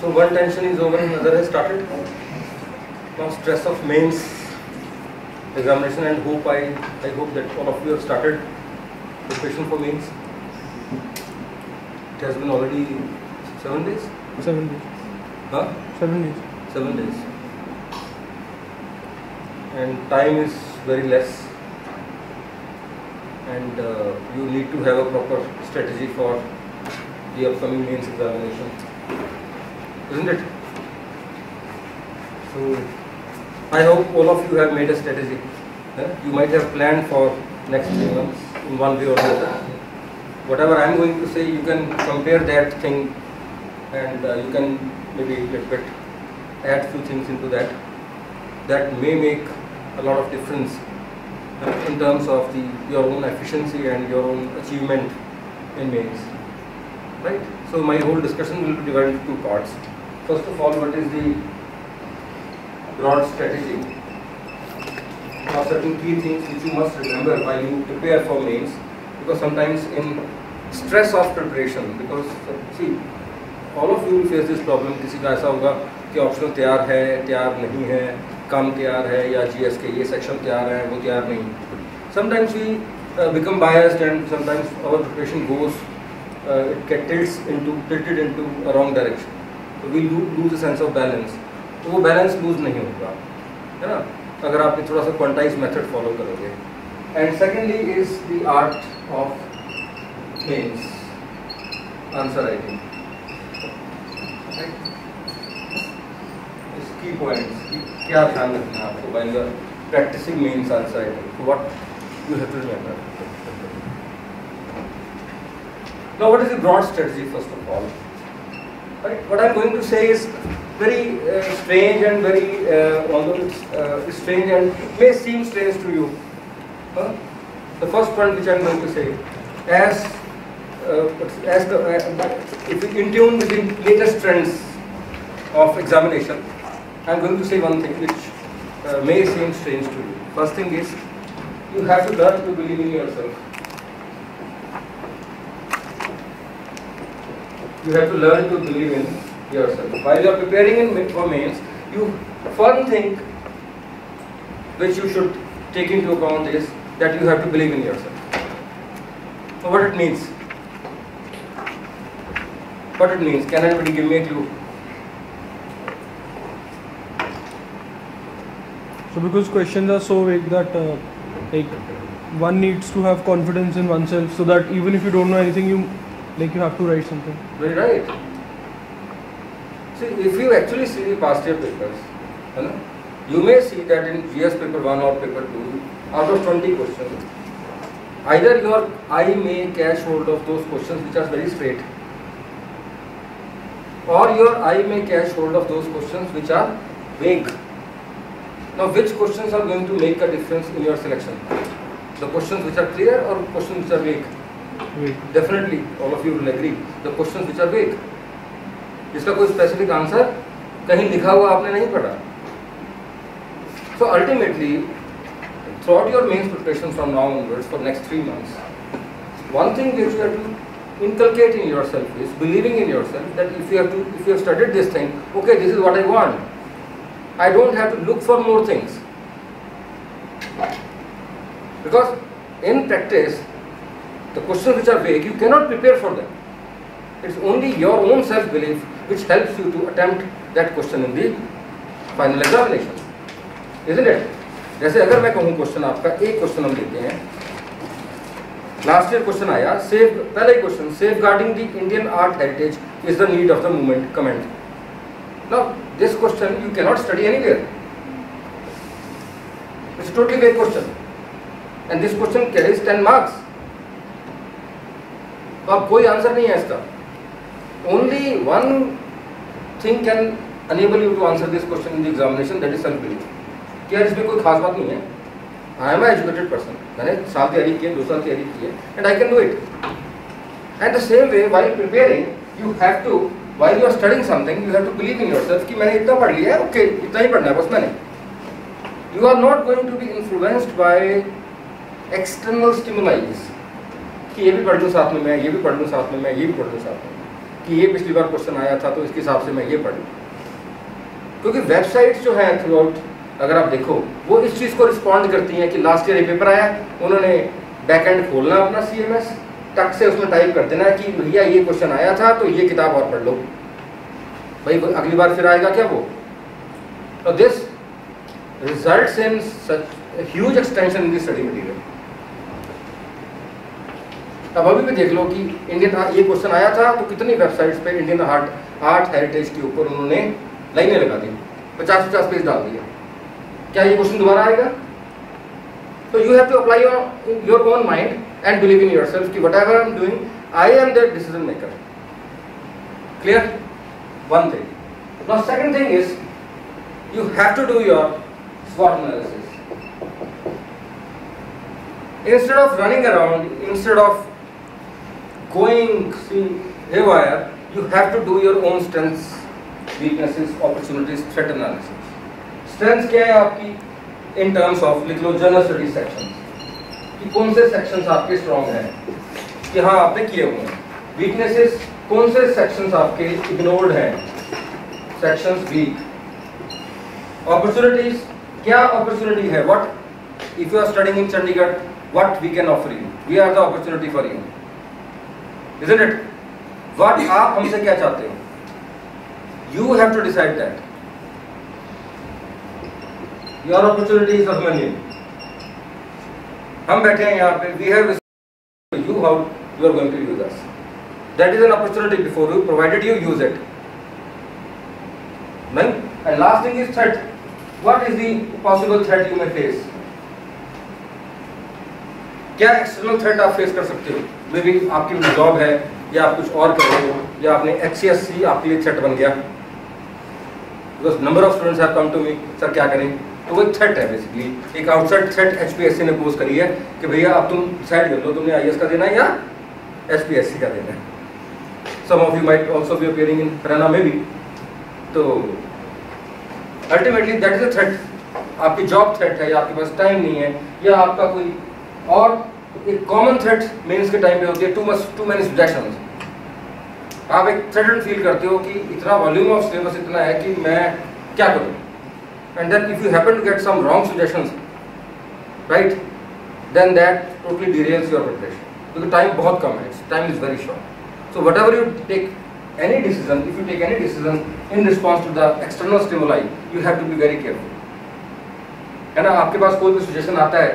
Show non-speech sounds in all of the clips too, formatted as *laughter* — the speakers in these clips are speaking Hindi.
So one tension is over, another has started. Now stress of mains examination and hope I, I hope that all of you have started preparation for mains. It has been already seven days? Seven days. Huh? Seven days. Seven days. And time is very less. And uh, you need to have a proper strategy for the upcoming mains examination. Isn't it? So, I hope all of you have made a strategy. You might have planned for next three months in one way or the other. Whatever I am going to say, you can compare that thing and uh, you can maybe a little bit add few things into that. That may make a lot of difference in terms of the your own efficiency and your own achievement in mains. Right? So my whole discussion will be divided into two parts. First of all, what is the broad strategy? Now certain key things which you must remember while you prepare for mains because sometimes in stress of preparation because uh, see all of you will face this problem किसी का ऐसा होगा कि ऑप्शनल तैयार है तैयार नहीं है काम तैयार है या जीएस के ये सेक्शन तैयार है, वो तैयार नहीं। Sometimes we become biased and sometimes our preparation goes intend in to wrong direction we lose sense of balance तो वो बैलेंस लूज नहीं होगा, है ना? अगर आप थोड़ा सा क्वानाइज मैथड फॉलो करोगे। And secondly is the art of things answer I think की पॉइंट्स क्या ध्यान रखना है आपको while you are practising mains answer writing what you have to remember Now, what is the broad strategy first of all? Right? What I'm going to say is very uh, strange and very, uh, although it's uh, strange and it may seem strange to you. Huh? The first point which I'm going to say, as uh, as the uh, if we in tune with the latest trends of examination, I'm going to say one thing which uh, may seem strange to you. First thing is, you have to learn to believe in yourself. You have to learn to believe in yourself. While you are preparing in for mains, you one thing which you should take into account is that you have to believe in yourself. So what it means? What it means? Can anybody give me a clue? So because questions are so vague that uh, like one needs to have confidence in oneself so that even if you don't know anything you like you have to write something. Very right. See, if you actually see the past year papers, you, may see that in GS paper 1 or paper 2, out of 20 questions, either your eye may catch hold of those questions which are very straight, or your eye may catch hold of those questions which are vague. Now, which questions are going to make a difference in your selection? The questions which are clear or questions which are vague? Wait. Definitely, all of you will agree. The questions which are vague. जिसका कोई स्पेसिफिक आंसर कहीं लिखा हुआ आपने नहीं पढ़ा so ultimately throughout your mains preparation from now onwards for next three months one thing which you have to inculcate in yourself is believing in yourself that if you have to if you have studied this thing okay this is what i want i don't have to look for more things because in practice the questions which are vague you cannot prepare for them it's only your own self belief which helps you to attempt that question in the final examination isn't it जैसे अगर मैं कहूँ क्वेश्चन आपका एक क्वेश्चन हम लेते हैं लास्ट ईयर क्वेश्चन आया सेफ़ पहला ही question safeguarding the Indian art heritage is the need of the movement comment now this question you cannot study anywhere it's totally vague question and this question carries 10 marks तो अब कोई आंसर नहीं है इसका. Only one thing can enable you to answer this question in the examination that is self belief कि इसमें कोई खास बात नहीं है. आई एम एजुकेटेड पर्सन मैंने साल तैयारी की है, दो साल तैयारी की है and I can do it and the same way while preparing you have to while you are studying something you have to believe in yourself कि मैंने इतना पढ़ लिया है ओके okay, इतना ही पढ़ना है बस मैंने। You are not going to be influenced by external stimulus कि ये भी पढ़ लूँ साथ में मैं ये भी पढ़ लूँ साथ में मैं ये भी पढ़ लूँ साथ में। कि ये पिछली बार क्वेश्चन आया था तो इसके हिसाब से मैं ये पढ़ लूँ। क्योंकि वेबसाइट्स जो है थ्रू आउट अगर आप देखो वो इस चीज़ को रिस्पॉन्ड करती हैं कि लास्ट ईयर ये पेपर आया उन्होंने बैक एंड खोलना अपना सी एम एस टक से उसमें टाइप कर देना कि भैया ये क्वेश्चन आया था तो ये किताब और पढ़ लो। भाई अगली बार फिर आएगा क्या वो? तो this result in huge extension in study material अब अभी भी देख लो कि इंडियन ये क्वेश्चन आया था तो कितनी वेबसाइट्स पे इंडियन आर्ट आर्ट हेरिटेज के ऊपर उन्होंने लाइनें लगा दी। पचास पचास पेज डाल दिया क्या ये क्वेश्चन दोबारा आएगा? तो you have to apply your own mind believe in yourself कि whatever I am doing I am the decision maker clear one thing now second you have to do your SWOT analysis. Instead of running around, instead of going see, haywire, you have to do your own strengths, weaknesses, opportunities, threat analysis. Strengths क्या है आपकी in terms of लिख लो जनरल स्टडी सेक्शंस कि कौन से सेक्शंस आपके स्ट्रॉन्ग हैं? कि हाँ आपने किए हुए हैं। वीकनेसेस कौन से सेक्शंस आपके इग्नोर्ड हैं? सेक्शंस वीक अपॉर्चुनिटीज़ क्या अपॉर्चुनिटी है? What if you are studying in Chandigarh what we can offer you we are the opportunity for you is it what आप हमसे क्या चाहते हो? You have to decide that your opportunity is of menu हम बैठे हैं यहाँ पे। We have you how you are going to use us that is an opportunity before you provided you use it man and last thing is threat what is the possible threat you may face क्या एक्सटर्नल थ्रेट आप फेस कर सकते हो? मे बी आपकी जॉब है, या आप कुछ और कर रहे हो, या आपने एच सी एस सी आपके लिए थ्रेट बन गया। Because number of students have come to me sir क्या करें? तो वो थ्रेट है बेसिकली एक outside threat H P S C ने पोज करी है कि भैया, अब तुम डिसाइड कर लो, तुमने आई का देना है या एच का देना है। Some of you might also be appearing in फराना में भी तो ultimately that is a threat आपकी जॉब थ्रेट है, या आपके पास टाइम नहीं है, या आपका कोई और एक कॉमन थ्रेट मेंस के टाइम पे होती है too much too many suggestions आप एक थ्रेटेड फील करते हो कि इतना वॉल्यूम ऑफ़ सिलेबस इतना है कि मैं क्या करूँ? And then if you happen to get some wrong suggestions right then that totally derails your preparation क्योंकि टाइम बहुत कम है. Is very short so whatever you take any decision, if you take any decision in response to the external stimuli, you have to be very careful. है ना? आपके पास कोई भी सजेशन आता है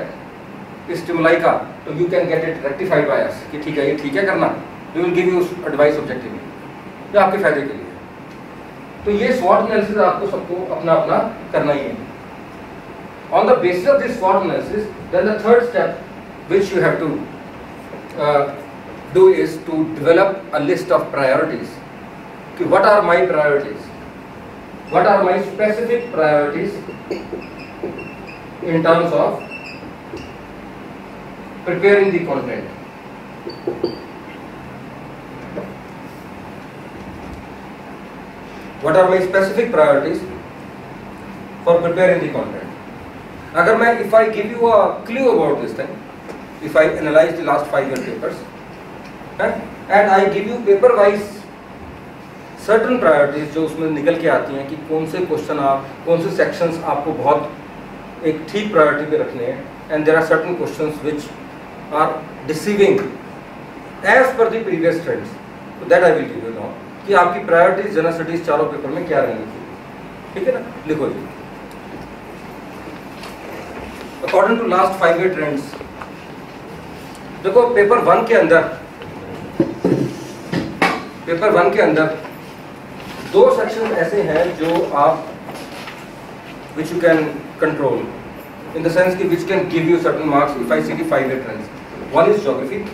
इस स्टिमुलाई का तो you can get it rectified by us कि ठीक है ये ठीक है करना. We will give you advice objectively ये आपके फ़ायदे के लिए. तो ये स्वॉट एनालिसिस आपको सबको अपना अपना करना ही है। On the basis of this स्वॉट analysis then the third step which you have to do is to develop a list of priorities कि what are my priorities what are my specific priorities in terms of preparing the content What are my specific priorities for preparing the content? अगर मैं if I give you a clue about this thing, if I analyze the last five year papers, and I give you paper wise certain priorities जो उसमें निकल के आती हैं कि कौन से क्वेश्चन आप कौन से सेक्शंस आपको बहुत एक ठीक प्रायोरिटी पे रखने हैं and there are certain question which are deceiving as per the previous trends तो that I will give you now कि आपकी प्रायोरिटीज जनरल स्टडीज़ चारों पेपर में क्या चाहिए ठीक है ना? लिखो जी। According to last five year trends देखो पेपर वन के अंदर पेपर वन के अंदर दो सेक्शन ऐसे हैं जो आप which you can control in the sense कि which can give you certain marks if I see the five year trends one is geography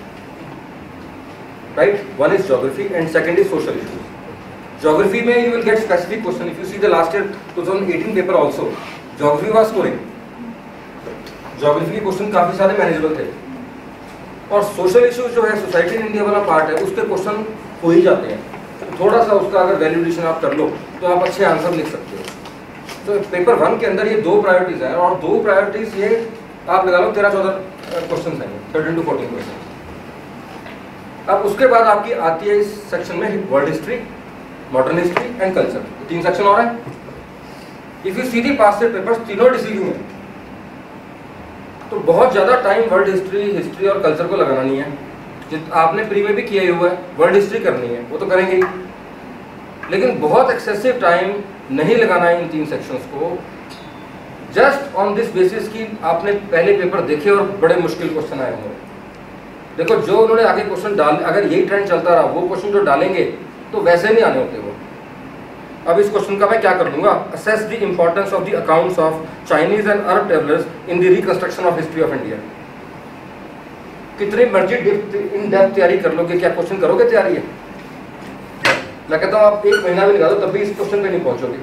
right? One is geography and second is social issues geography में you will get specific question. If you see the last year 2018 paper also, geography was scoring. Geography के क्वेश्चन काफ़ी सारे मैनेजेबल थे। और सोशल इश्यूज़ जो है सोसाइटी इन इंडिया वाला पार्ट है, उसके क्वेश्चन हो ही जाते हैं। थोड़ा सा उसका अगर वैल्यूडेशन आप कर लो तो आप अच्छे आंसर लिख सकते हो। तो पेपर वन के अंदर ये दो प्रायोरिटीज हैं, और दो प्रायोरिटीज ये आप लगा लो, तेरह चौदह क्वेश्चन हैं थर्टीन टू फोर्टीन क्वेश्चन अब उसके बाद आपकी आती है इस सेक्शन में world history modern history and culture तीन सेक्शन और if you see the past से पेपर्स तीनों डिसीज़न में तो बहुत ज़्यादा टाइम वर्ल्ड हिस्ट्री हिस्ट्री और कल्चर को लगाना नहीं है आपने प्री में भी किया हुआ है वर्ल्ड हिस्ट्री करनी है, वो तो करेंगे ही। लेकिन बहुत एक्सेसिव टाइम नहीं लगाना है इन तीन सेक्शंस को। जस्ट ऑन दिस बेसिस कि आपने पहले पेपर देखे और बड़े मुश्किल क्वेश्चन आए होंगे। देखो, जो उन्होंने आगे क्वेश्चन डाल, अगर यही ट्रेंड चलता रहा, वो क्वेश्चन जो डालेंगे तो वैसे नहीं आने होते वो। अब इस क्वेश्चन का मैं क्या कर दूँगा? Assess the importance of the accounts of Chinese and Arab travellers in the reconstruction of history of India कितनी मर्ज़ी इन डेप्थ तैयारी कर लोगे, क्या क्वेश्चन करोगे तैयारी? है मैं कहता हूँ, आप एक महीना भी निकालो, तब भी इस क्वेश्चन पे नहीं पहुंचोगे।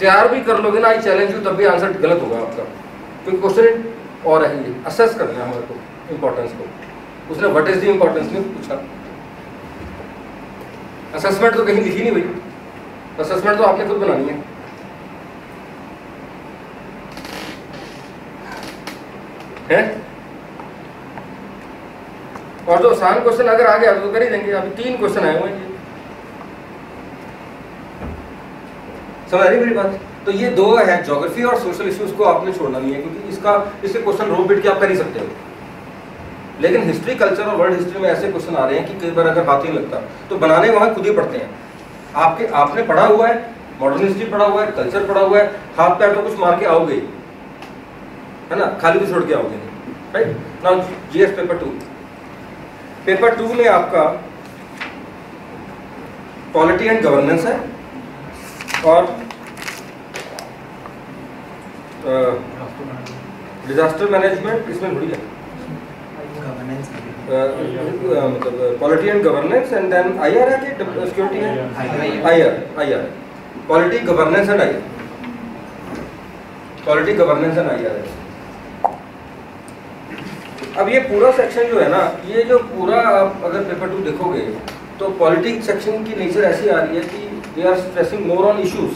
तैयार भी कर लोगे ना आई चैलेंज यू तब भी आंसर गलत होगा आपका। क्योंकि क्वेश्चन और है ये असेस करना है हमारे को इंपॉर्टेंस को। उसने व्हाट इज़ द इंपॉर्टेंस नहीं पूछा। असेसमेंट तो कहीं लिखी नहीं भाई। असेसमेंट तो आपने खुद बनानी है। है? और जो आसान क्वेश्चन अगर आ गया तो कर ही देंगे। अभी तीन क्वेश्चन आए हुए हैं। समझ रही मेरी बात? तो ये दो है ज्योग्राफी और सोशल इश्यूज़ को आपने छोड़ना नहीं है, क्योंकि इसका इसके क्वेश्चन रो बिट के आप कर ही सकते हो। लेकिन हिस्ट्री कल्चर और वर्ल्ड हिस्ट्री में ऐसे क्वेश्चन आ रहे हैं कि कई बार अगर हाथ ही लगता तो बनाने वहाँ खुद ही पढ़ते हैं। आपके, आपने पढ़ा हुआ है मॉडर्न हिस्ट्री पढ़ा हुआ है कल्चर पढ़ा हुआ है, हाथ पैर तो कुछ मार के आओगे है। ना? खाली भी छोड़ के आओगे right paper two paper two में आपका पॉलिटी एंड गवर्नेंस है और डिजास्टर मैनेजमेंट इसमें थोड़ी है। मतलब polity and governance and then I R है कि सिक्योरिटी है? I R I R polity governance and I polity governance and I R है। अब ये पूरा सेक्शन जो है ना ये जो पूरा आप अगर पेपर टू देखोगे तो पॉलिटिक्स सेक्शन की नेचर ऐसी आ रही है कि they are stressing more on issues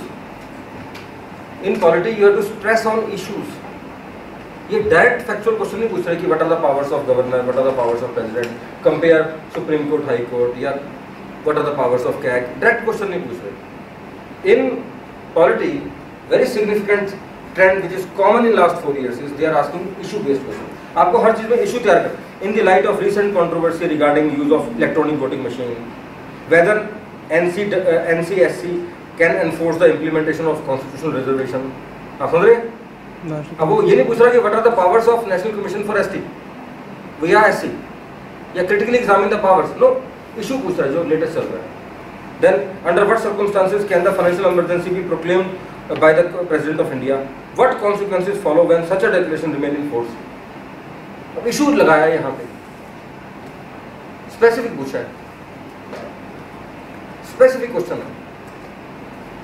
in politics you have to stress on issues ये डायरेक्ट फैक्चुअल क्वेश्चन नहीं पूछ रहे कि what are the powers of governor what are the powers of president compare supreme court high court या what are the powers of CAG direct question नहीं पूछ रहे। In polity very significant trend which is common in last four years is they are asking issue based question आपको हर चीज़ में इशू तैयार कर in the light of recent controversy regarding use of electronic voting machine whether NC NCSC can enforce the implementation of constitutional reservation आप समझ रहे अब वो ये नहीं पूछ रहा कि what are the powers of national commission for ST we are SC या critically examine the powers no issue पूछ रहा है जो लेटेस्ट चल रहा है। Then under what circumstances can the financial emergency be proclaimed by the president of India? What consequences follow when such a declaration remain in force? अब इशू लगाया यहाँ पे। स्पेसिफिक पूछा है। स्पेसिफिक क्वेश्चन है।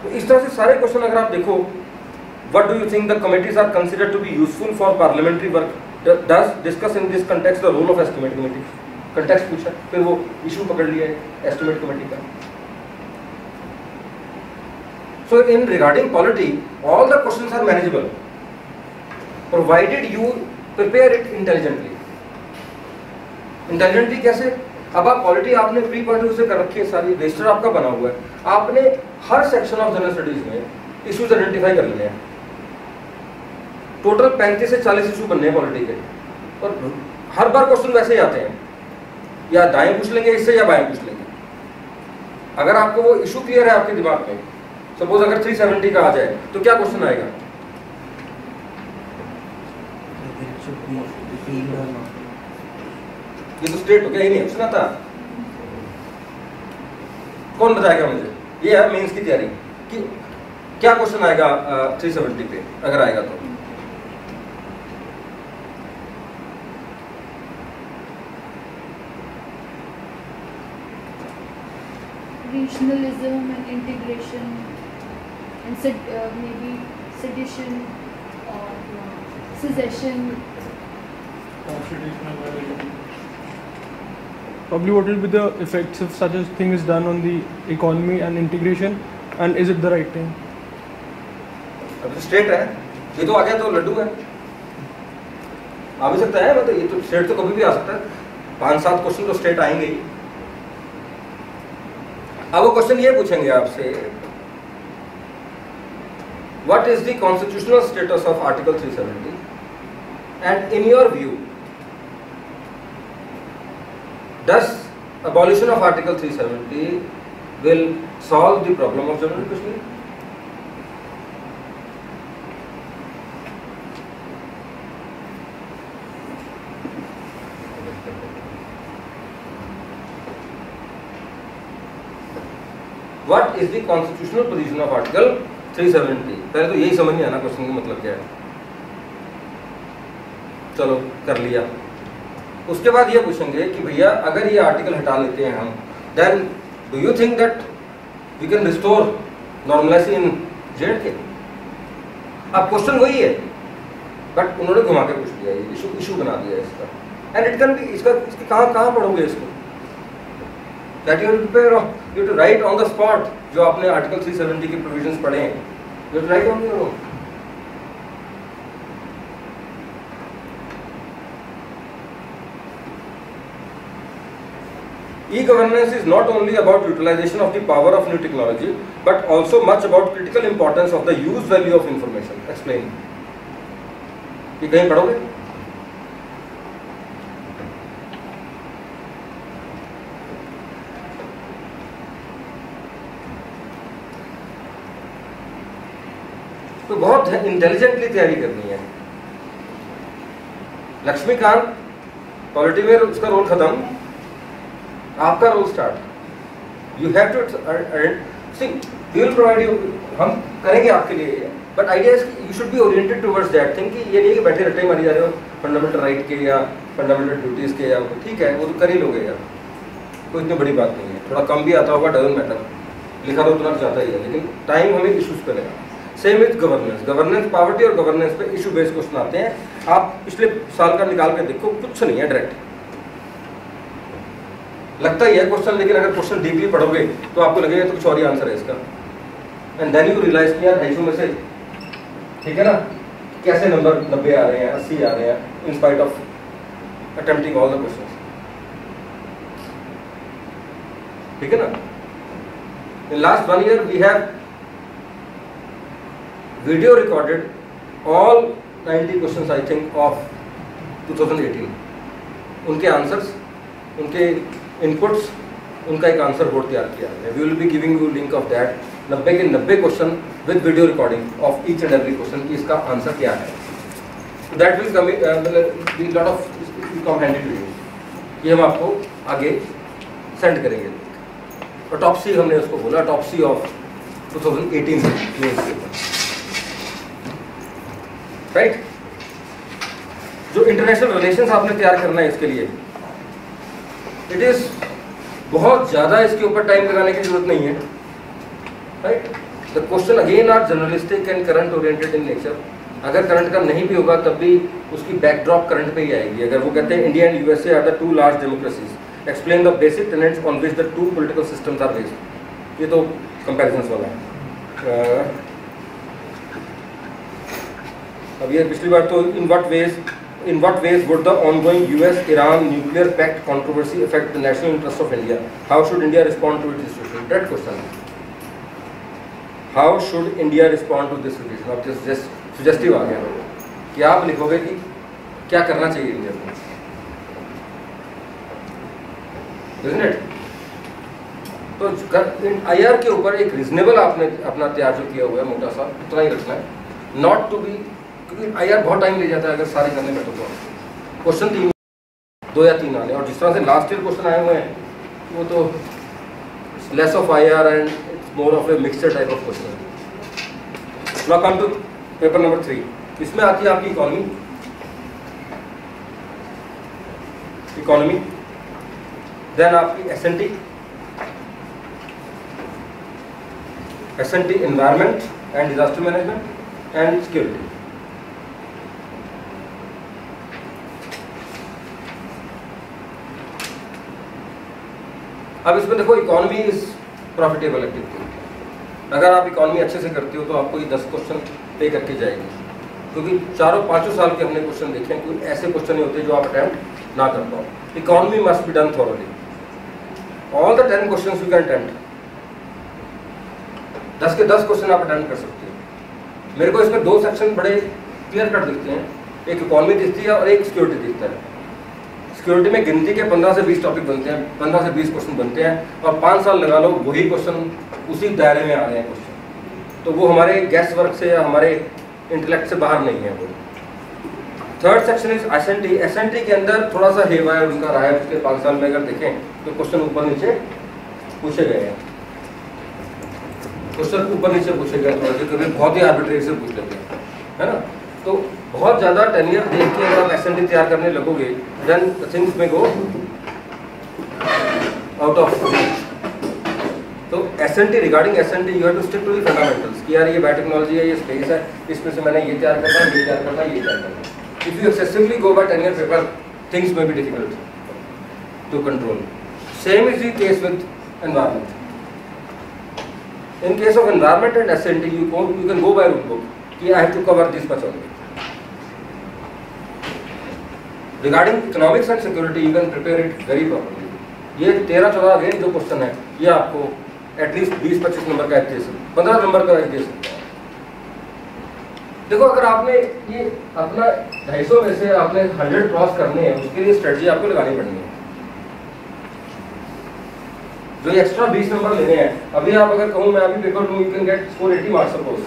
तो इस तरह से सारे क्वेश्चन अगर आप देखो what do you think the committees are considered to be useful for parliamentary work does discuss in this context the role of estimate committee context पूछा फिर वो इशू पकड़ लिया है estimate committee का so in regarding polity all the questions are manageable provided you prepare it intelligently intelligently कैसे अब आप पॉलिटी आपने प्री पॉइंट से कर रखी है सारी रजिस्टर आपका बना हुआ है आपने हर सेक्शन ऑफ़ जनरल स्टडीज़ में इश्यूज़ आइडेंटिफाई कर लेने हैं टोटल पैंतीस से चालीस इशू बनने हैं पॉलिटी के और हर बार क्वेश्चन वैसे ही आते हैं। या दाएँ पूछ लेंगे इससे या बाएँ पूछ लेंगे। अगर आपको वो इशू क्लियर है आपके दिमाग में, सपोज़ अगर 370 का आ जाए तो क्या क्वेश्चन आएगा? ये तो स्ट्रेट हो गया ही नहीं सुना था। कौन बताएगा मुझे? ये है मेंस की तैयारी कि क्या क्वेश्चन आएगा थ्री सेवेंटी पे, अगर आएगा तो। Regionalism and integration and sed- uh, maybe sedition or uh, secession Probably what will be the effects if such a thing is done on the economy and integration and is it the right? अभी तो स्ट्रेट है ये तो आ गया तो लड्डू है आ भी सकता है मतलब ये तो स्ट्रेट तो कभी भी आ सकता है पाँच सात क्वेश्चन तो स्टेट आएँगे ही अब वो क्वेश्चन ये पूछेंगे आपसे। What is constitutional status of article three seventy and in your view does abolition of article three seventy will solve the problem of Jammu Kashmir what is the constitutional position of article 370 पहले तो यही समझ नहीं आना क्वेश्चन का मतलब क्या है। चलो, कर लिया। उसके बाद ये पूछेंगे कि भैया, अगर ये आर्टिकल हटा लेते हैं हम then do you think that we can restore normalcy in Z K? अब क्वेश्चन वही है बट उन्होंने घुमा के पूछ लिया, ये इशू इशू बना दिया इसका। एंड इट कैन बी इसका इसकी कहाँ कहाँ पढ़ोगे इसको? That you prepare you to write on the spot जो आपने आर्टिकल 370 के प्रोविजंस पढ़े हैं you to write on your own E-governance is not only about utilization of the power of new technology, but also much about critical importance of the use value of information. Explain. ये कहीं पढ़ोगे तो बहुत इंटेलिजेंटली तैयारी करनी है। लक्ष्मीकांत, पॉलिटी में उसका रोल खत्म, आपका role start you have to see provide you हम करेंगे आपके लिए but idea you should be oriented towards that thing कि ये नहीं कि बैठे रटे मारी जा रहे हो फंडामेंटल राइट के या फंडामेंटल ड्यूटीज़ के या ठीक है, वो तो कर ही लोगे यार। कोई इतनी बड़ी बात नहीं है। थोड़ा कम भी आता होगा डजेंट मैटर लिखा तो उतना जाता ही है, लेकिन टाइम हमें इशूज लगा। Same with governance governance poverty और गवर्नेंस पे इशू बेस्ड क्वेश्चन आते हैं। आप पिछले साल का निकाल के देखो, कुछ नहीं है डायरेक्ट लगता ही है क्वेश्चन लेकिन अगर क्वेश्चन डीपली पढ़ोगे तो आपको लगेगा तो कुछ और ही आंसर है इसका। एंड देन यू रियलाइज़ किया ढाई में से, ठीक है ना? कैसे नंबर नब्बे आ रहे हैं, अस्सी आ रहे हैं in spite of attempting all the question ठीक है ना? In last one year we have video recorded all 90 questions, I think, of 2018 उनके आंसर्स उनके इनपुट्स उनका एक आंसर बोर्ड तैयार किया है। We will be giving you link of that नब्बे के नब्बे question with video recording of each and every question की इसका आंसर क्या है। That will come lot of come handy to you हम आपको आगे सेंड करेंगे। और टॉप हमने उसको बोला टॉप सी ऑफ़ 2018 न्यूज़ पेपर राइट जो इंटरनेशनल रिलेशंस आपने तैयार करना है इसके लिए इट इज़ बहुत ज़्यादा इसके ऊपर टाइम लगाने की ज़रूरत नहीं है। Right the question again are journalistic and current oriented in nature अगर करंट का नहीं भी होगा तब भी उसकी बैकड्रॉप करंट पे ही आएगी। अगर वो कहते हैं India and USA are the two large democracies explain the basic tenets on which the two political systems are based ये तो कंपेरिजन वाला है। Uh, अब ये पिछली बार तो in what ways in what ways would the ongoing US Iran nuclear pact controversy affect the national interest of India how should India respond to it situation that question how should India respond to this situation अब जस्ट सजेस्टिव आ गया। कि आप लिखोगे कि क्या करना चाहिए इंडिया को? तो आईआर के ऊपर एक रीजनेबल आपने, अपना तैयार जो किया हुआ है मोटा सा, उतना ही रखना है। नॉट टू बी क्योंकि आई बहुत टाइम ले जाता है अगर सारे करने में तो क्वेश्चन तीन, दो या तीन आने। और जिस तरह से लास्ट ईयर क्वेश्चन आए हुए हैं, वो to less of IR and it's more of a mixture type of question. Now come to paper number three. इसमें आती है आपकी इकोनॉमी इकोनॉमी देन आपकी S N T S N T environment and disaster management and security अब इसमें देखो इकोनॉमी इज़ प्रॉफिटेबल एक्टिविटी अगर आप इकोनॉमी अच्छे से करते हो तो आपको ये दस क्वेश्चन पे करके जाएगी। क्योंकि चारों, पाँचों साल के हमने क्वेश्चन देखे हैं, कोई ऐसे क्वेश्चन नहीं होते जो आप अटेम्प्ट ना कर पाओ। Economy must be done thoroughly all the ten question you can attempt दस के दस क्वेश्चन आप अटेम्प्ट कर सकते हो। मेरे को इसमें दो सेक्शन बड़े क्लियर कट दिखते हैं। एक इकोनॉमी दिखती है और एक सिक्योरिटी दिखता है। सिक्योरिटी में गिनती के 15 से 20 टॉपिक बनते हैं 15 से 20 क्वेश्चन बनते हैं और पाँच साल लगा लो, वही क्वेश्चन उसी दायरे में आ रहे हैं क्वेश्चन तो वो हमारे गैस वर्क से या हमारे इंटेलेक्ट से बाहर नहीं है वो। Third section is S N T S N T के अंदर थोड़ा सा हेवा है उनका रहा है, पिछले पाँच साल में अगर देखें तो क्वेश्चन ऊपर नीचे पूछे गए हैं। क्वेश्चन ऊपर नीचे पूछे गए थोड़ा सा कभी बहुत ही आर्बिट्री से पूछ लेते हैं, है ना? तो बहुत ज़्यादा टेनियर देख के अगर आप एस एन टी तैयार करने लगोगे देन थिंग्स में गो आउट ऑफ़ तो S N T regarding S N T you have to stick to the fundamentals कि यार ये बायोटेक्नोलॉजी है, ये स्पेस है, इसमें से मैंने ये तैयार करना, ये तैयार करना, ये तैयार करना। If you excessively go by टेनियर paper things में be difficult to control same is the case with environment in case of environment and SNT you go, you can go by root book. कि I have to cover this much only. Regarding economics and security, you can prepare it very properly. ये तेरह चौदह अगेन जो क्वेश्चन है, ये आपको एटलीस्ट बीस, पच्चीस नंबर का सकते पंद्रह नंबर का हैं। देखो, अगर आपने ये अपना ढाई सौ में से आपने हंड्रेड क्रॉस करने हैं, उसके लिए स्ट्रेटजी आपको लगानी पड़नी है। जो एक्स्ट्रा 20 नंबर लेने हैं, अभी आप अगर कहूँ, मैं अभी पेपर दूँ you can get score 80 marks suppose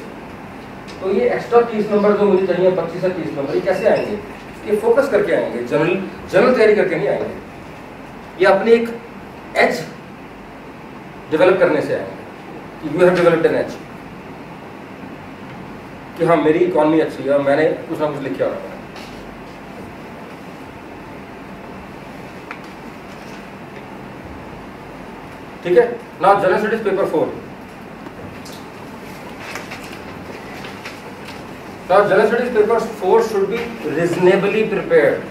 तो ये एक्स्ट्रा 30 नंबर जो मुझे चाहिए 25 से 30 नंबर ये कैसे आएँगे? ये फोकस करके आएँगे जनरल जनरल तैयारी करके नहीं आएँगे। ये अपनी एक एज डेवलप करने से आएँगे you have developed an edge कि हाँ मेरी इकॉनमी अच्छी है, मैंने कुछ ना कुछ लिख है ठीक है? ना general studies paper four Now, general studies paper 4 should be reasonably prepared.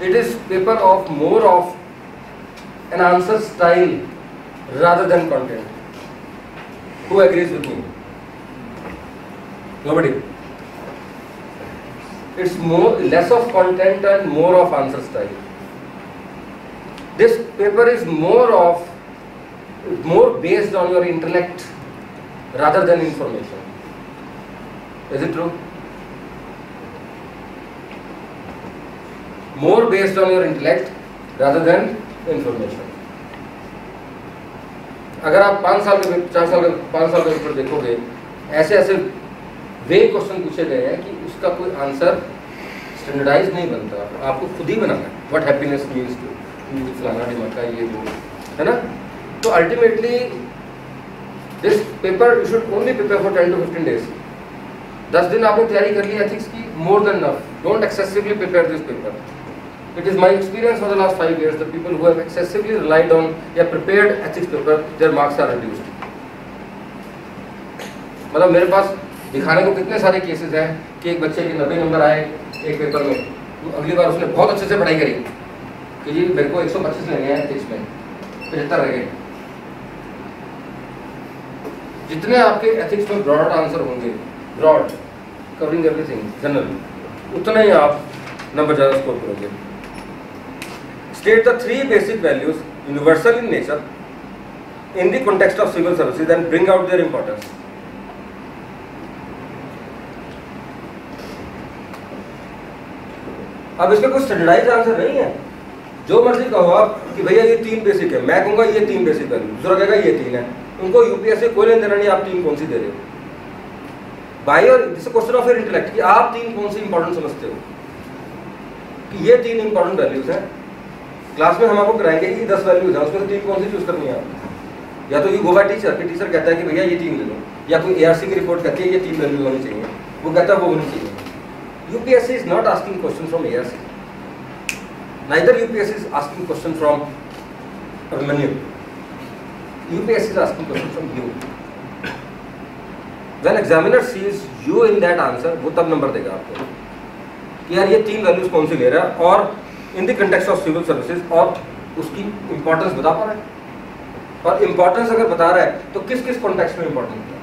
It is paper of more of an answer style rather than content. Who agrees with me? Nobody. It's more less of content and more of answer style. This paper is more of more based on your intellect rather than information. Is it true? More based on your intellect rather than information. अगर आप पाँच साल के चार साल के, पाँच साल के पेपर देखोगे, ऐसे ऐसे वे क्वेश्चन पूछे गए हैं कि उसका कोई आंसर स्टैंडर्डाइज नहीं बनता। आपको खुद ही बनाना है। व्हाट हैप्पीनेस मीन्स टू फलाना दिमाग ये वो, है ना? तो ultimately this paper you should only prepare for ten to fifteen days दस दिन आपने तैयारी कर ली एथिक्स की more than enough don't excessively prepare this paper It is my experience for the last five years, the people who have excessively relied on या prepared ethics paper, their marks are reduced. मतलब मेरे पास दिखाने को कितने सारे केसेस हैं कि एक बच्चे के नब्बे नंबर आए एक पेपर में। तो अगली बार उसने बहुत अच्छे से पढ़ाई करी कि जी मेरे को 125 लेने हैं एथिक्स में पचहत्तर रह गए। जितने आपके एथिक्स में ब्रॉड आंसर होंगे ब्रॉड कवरिंग एवरीथिंग जनरल उतने ही आप नंबर ज़्यादा स्कोर करोगे। State the three basic values, universal in nature, in the context of civil services and bring out their importance. अब इसका कोई स्टैंडर्डाइज आंसर नहीं है। जो मर्ज़ी कहो आप कि भैया ये तीन बेसिक है, मैं कहूँगा ये तीन बेसिक वैल्यू दूसरा कहेगा ये तीन है। उनको यूपीएससी कोई लेन देना नहीं, आप तीन कौन सी दे रहे हो? बाई और this question of your intellect कि आप तीन कौन सी इंपॉर्टेंट समझते हो? कि ये तीन इंपॉर्टेंट वैल्यूज़ हैं। क्लास में हम आपको कराएँगे कि दस वैल्यूज़ हैं उसमें से तीन कौन सी चूज़ करनी है या तो यू गो बाय टीचर कि टीचर कहता है कि भैया ये तीन ले लो या कोई एआरसी की रिपोर्ट कहती है ये तीन वैल्यू होनी चाहिए वो कहता है वो होनी चाहिए UPSC is not asking question from ARC neither UPSC is asking question from Abhimanyu. UPSC is asking question from you. When examiner sees you in that answer, वो तब नंबर देगा आपको कि यार ये तीन वैल्यूज़ कौन सी ले रहा है और in the context of civil services और उसकी इंपॉर्टेंस बता पा रहा है। और इंपॉर्टेंस अगर बता रहा है तो किस किस कॉन्टेक्स्ट में इंपॉर्टेंस है?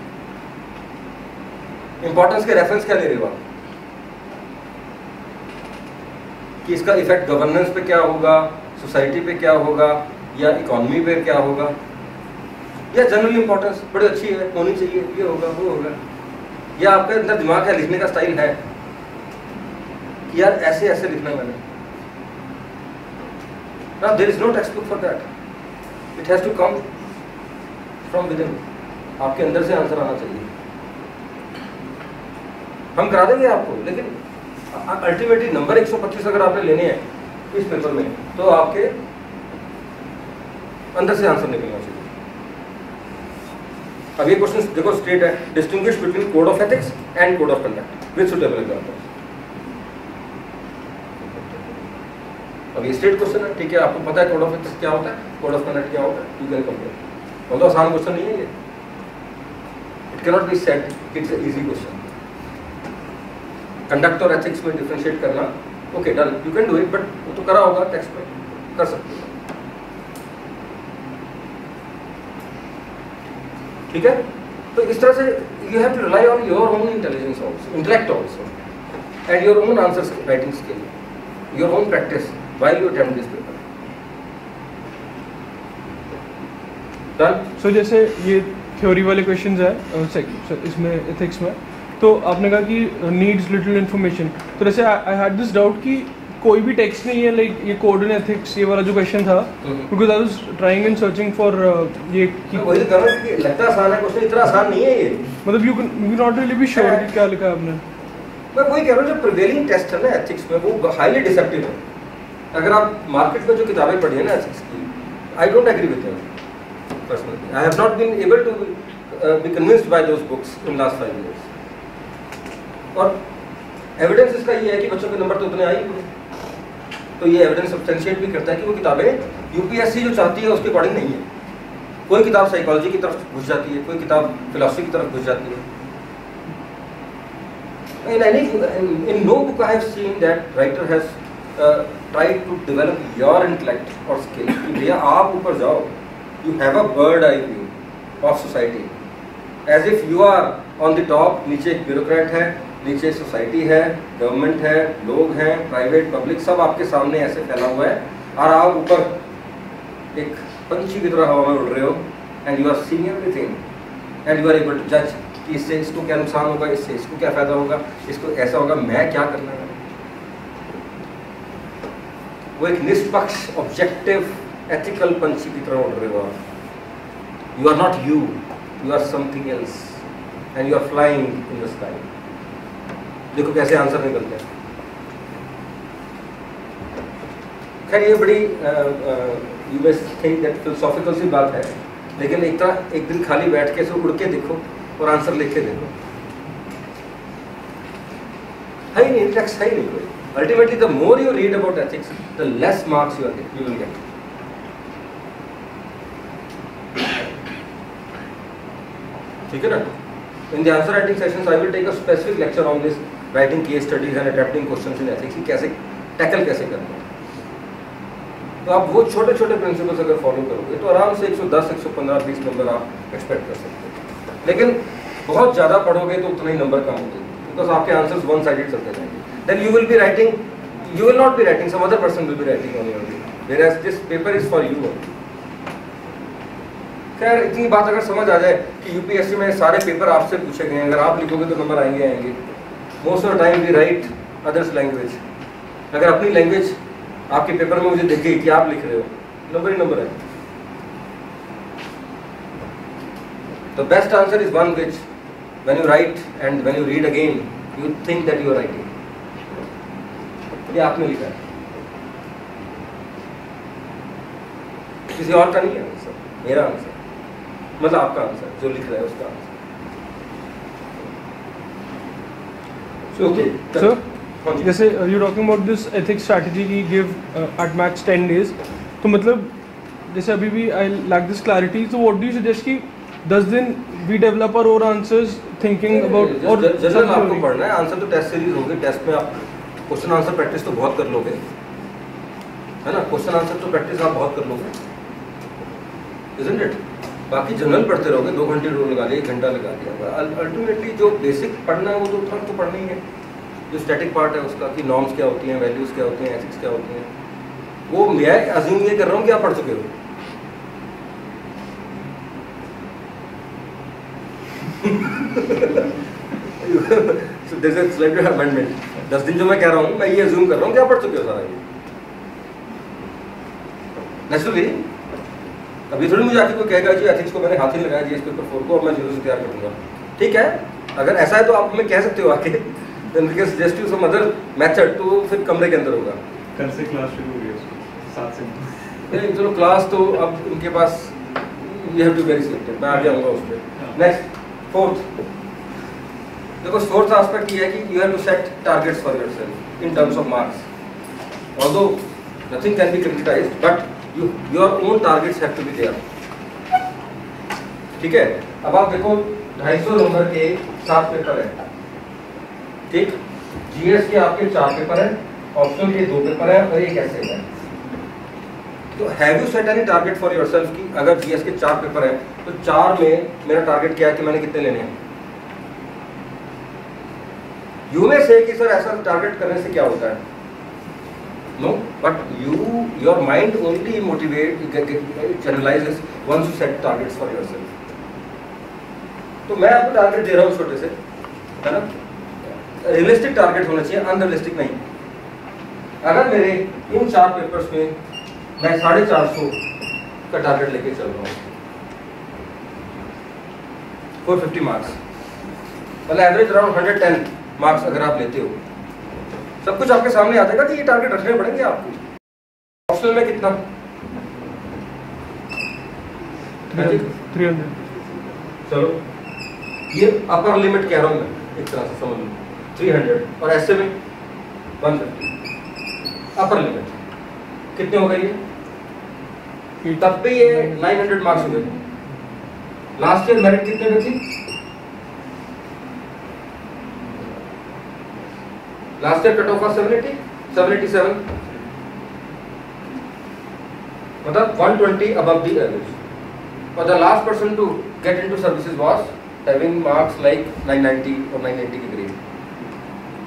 इंपॉर्टेंस के रेफरेंस क्या ले रहे हो आप? कि इसका इफ़ेक्ट गवर्नेंस पे क्या होगा सोसाइटी पे क्या होगा, या इकोनॉमी पे क्या होगा? या जनरल इंपॉर्टेंस बड़ी अच्छी है, होनी चाहिए, ये होगा, वो होगा। या आपके अंदर दिमाग है, लिखने का स्टाइल है? यार ऐसे ऐसे लिखना मैंने। Now, there is no textbook for that. It has to come from within. आपके अंदर से आंसर आना चाहिए हम करा देंगे आपको, लेकिन अल्टीमेटली नंबर 125 अगर आपने लेने हैं इस पेपर में तो आपके अंदर से आंसर निकलना चाहिए अब ये क्वेश्चन देखो स्ट्रेट है distinguish between code of ethics and code of conduct with suitable examples अब ये स्ट्रेट क्वेश्चन है, ठीक है, आपको पता है कोड ऑफ़ एथिक्स क्या होता है? कोड ऑफ़ कंडक्ट क्या होता है? कैन कंपेयर मतलब आसान क्वेश्चन नहीं है ये। It cannot be set it's easy question conduct और एथिक्स में डिफरेंशिएट करना okay done you can do it but वो तो करा होगा टेक्स्ट में कर सकते हो। ठीक है? तो इस तरह से you have to rely on your own intelligence also intellect also and your own answer writing skill your own practice while you attempt this paper. Done? So जैसे ये थ्योरी वाले क्वेश्चंस है so इसमें एथिक्स में तो आपने कहा कि नीड्स लिटिल इन्फॉर्मेशन तो जैसे आई हैड दिस डाउट कि कोई भी टेक्स्ट नहीं है लाइक ये कोड इन एथिक्स ये वाला जो क्वेश्चन था। Because I was trying and searching for ये कि कि वही तो कर रहा कि लगता आसान है क्वेश्चन इतना आसान नहीं है ये मतलब you you not really be sure कि क्या लिखा है आपने मैं वही कह रहा हूँ जो प्रिवेलिंग टेस्ट है ना एथिक्स में वो हाईली डिसेप्टिव है अगर आप मार्केट में जो किताबें पढ़ी है ना एथिक्स की I don't agree with personally I have not been able to be convinced by those books in last five years और एविडेंस इसका ये है कि बच्चों के नंबर तो उतने आ ही तो ये एविडेंस सब्सटेंशिएट भी करता है कि वो किताबें यूपीएससी जो चाहती है उसके अकॉर्डिंग नहीं है। कोई किताब साइकोलॉजी की तरफ़ घुस जाती है कोई किताब फिलोसफी की तरफ़ घुस जाती है। In any in, in no book I have seen that writer has uh, tried to develop your intellect और स्किल भैया, आप ऊपर जाओ। You have a bird eye view of society as if you are on the top नीचे एक bureaucrat है, नीचे सोसाइटी है गवर्नमेंट है, लोग हैं प्राइवेट पब्लिक सब आपके सामने ऐसे फैला हुआ है। और आप ऊपर एक पंछी की तरह हवा में उड़ रहे हो and you are seeing everything and you are able to जज कि इससे इसको क्या नुकसान होगा, इससे इसको क्या फ़ायदा होगा, इसको ऐसा होगा, मैं क्या करना है? वो एक निष्पक्ष ऑब्जेक्टिव एथिकल पंछी की तरह उड़ रहे हो you are not you you are something else and you are flying in the sky देखो कैसे आंसर निकलते हैं। खैर, ये बड़ी you may think that philosophical सी बात है, लेकिन एक तरह एक दिन खाली बैठ के ऐसे उड़ के देखो और आंसर लिख के देखो। है ही नहीं टेक्स्ट है ही नहीं कोई। Ultimately the more you read about ethics the less marks you are you will get ठीक है ना? In the answer writing sessions I will take a specific lecture on this writing case studies and attempting questions in ethics कैसे टैकल कैसे करना है? तो आप वो छोटे छोटे प्रिंसिपल्स अगर फॉलो करोगे तो आराम से 110 115 20 नंबर आप एक्सपेक्ट कर सकते हो। लेकिन बहुत ज़्यादा पढ़ोगे तो उतना ही नंबर कम होते बिकॉज़ आपके आंसर्स वन साइडेड चलते जाएँगे। You will be writing you will not be writing some other person will be writing on your where as this paper is for you खैर इतनी बात अगर समझ आ जाए कि यूपीएससी में सारे पेपर आपसे पूछे गए हैं अगर आप लिखोगे तो नंबर आएँगे आएँगे। Most of time we write others language अगर अपनी लैंग्वेज आपके पेपर में मुझे दिख गई कि आप लिख रहे हो नंबर ही नंबर है। The best answer is one which, when you write and when you read again, you think that you are writing. ये आपने लिखा है। किसी और का नहीं है आंसर मेरा आंसर मतलब आपका आंसर जो लिख रहा है उसका आंसर हाँ। जैसे you talking about this ethics strategy की गिव एट मैक्स 10 डेज़ तो मतलब जैसे अभी भी आई लैक दिस क्लैरिटी तो व्हाट डू यू सजेस्ट कि 10 दिन वी डेवलप और आंसर्स थिंकिंग अबाउट और जनरल आपको पढ़ना है। आंसर तो टेस्ट सीरीज़ होगी टेस्ट में आप क्वेश्चन आंसर प्रैक्टिस तो बहुत कर लोगे। है ना? क्वेश्चन आंसर तो प्रैक्टिस आप बहुत कर लोगे। इजंट इट बाकी जनरल पढ़ते रहोगे, दो घंटे रोज लगा लिया एक घंटा लगा दिया अल्टीमेटली जो बेसिक पढ़ना है, वो तो उतना तो पढ़ना ही है। जो स्टैटिक पार्ट है उसका कि नॉर्म्स क्या होती हैं वैल्यूज़ क्या होती हैं एथिक्स क्या होती हैं। वो मैं अज्यूम ये कर रहा हूँ कि आप पढ़ चुके हो। *laughs* So there's a slight amendment. दस दिन जो मैं कह रहा हूँ मैं ये अज्यूम कर रहा हूँ कि आप पढ़ चुके हो सारा ये। नेचुरली अभी थोड़ी मुझे आके कोई कहेगा जी एथिक्स को मैंने हाथ ही लगाया जी इस पेपर फोर को अब मैं ज़ीरो से तैयार कर दूँगा। ठीक है? अगर ऐसा है तो आप हमें कह सकते हो आके। Then we can suggest you some other method तो फिर कमरे के अंदर होगा। कल से क्लास शुरू हो गई उसकी सात से नहीं चलो क्लास तो अब उनके पास you have to very selected मैं आगे आऊँगा उस पर नेक्स्ट फोर्थ देखो फोर्थ एस्पेक्ट ये है कि you have to set targets for yourself in terms of marks although nothing can be criticised but you, your own targets have to be there. ठीक है? अब आप देखो 250 नंबर के सात पेपर है। ठीक? जीएस के आपके चार पेपर है ऑप्शनल के दो पेपर है और एक ऐसे है। तो have you set any target for yourself कि अगर जीएस के चार पेपर है तो चार में मेरा टारगेट क्या है कि मैंने कितने लेने हैं? यू में से कि सर ऐसा टारगेट करने से क्या होता है? No, but you, your mind only motivate, generalizes once you set targets for yourself. तो मैं आपको टारगेट दे रहा हूँ छोटे से है ना? रियलिस्टिक टारगेट होना चाहिए अनरियलिस्टिक नहीं। अगर मेरे इन चार पेपर्स में मैं साढ़े चार सौ का टारगेट लेके चल रहा हूँ फोर फिफ्टी मार्क्स मतलब average around hundred ten marks अगर आप लेते हो। सब कुछ आपके सामने आ जाएगा कि ये टारगेट रखने पड़ेंगे आपको। ऑप्शनल में कितना? चलो। ये अपर लिमिट कह रहा हूँ मैं एक तरह से समझ लो। थ्री हंड्रेड और ऐसे में वन फिफ्टी अपर लिमिट कितने हो गए ये? तब भी ये नाइन हंड्रेड मार्क्स हो गए। लास्ट ईयर मेरिट कितने में थी? Last year cut off are seven eighty seven eighty seven मतलब वन ट्वेंटी अब दी एवरेज और the last person to get in to services was having marks like nine ninety और नाइन नाइनटी के करीब.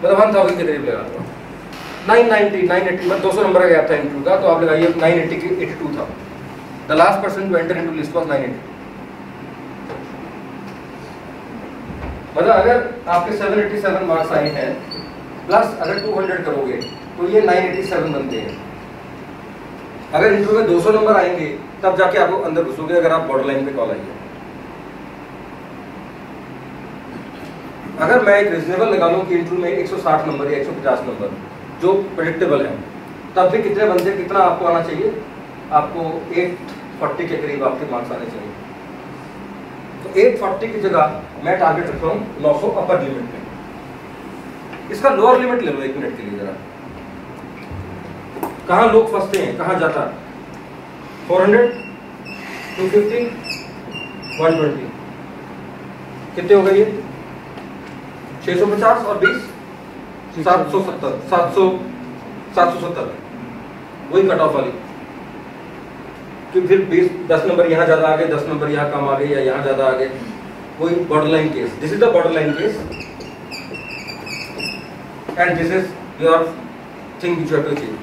मतलब वन थाउज़ेंड के करीब लगा नाइन नाइनटी नाइन एटी मतलब दो सौ नंबर गया था इंटरव्यू का तो आप लगाइए नाइन एटी के एटी टू था. The last person to enter in to list was nine eighty मतलब अगर आपके सेवन एटी सेवन मार्क्स आए हैं प्लस अगर 200 करोगे तो ये 987 बनते हैं। अगर इंटरव्यू में 200 नंबर आएँगे, तब जाके आपको अंदर घुसोगे, अगर आप बॉर्डर लाइन पे कॉल आइए। अगर मैं एक रिजनेबल लगा लूँ कि इंटरव्यू में 160 नंबर या 150 नंबर, जो प्रडिक्टेबल है, तब भी कितने बनते कितना आपको आना चाहिए? आपको 840 के करीब आपके मार्क्स आने चाहिए। तो 840 की जगह मैं टारगेट रख रहा हूँ 900 अपर लिमिट में इसका लोअर लिमिट ले लो एक मिनट के लिए जरा। कहा लोग फंसते हैं? कहा जाता four hundred two fifty one twenty कितने हो गए ये? छह सौ पचास और बीस? सात सौ सत्तर। सात सौ सात सौ सत्तर। वही कट ऑफ़ वाली। कि फिर बीस दस नंबर यहाँ ज़्यादा आ गए दस नंबर यहाँ कम आ गए या यहाँ ज़्यादा आ गए वही border line case this is the border line case and this is your thing which you have to achieve.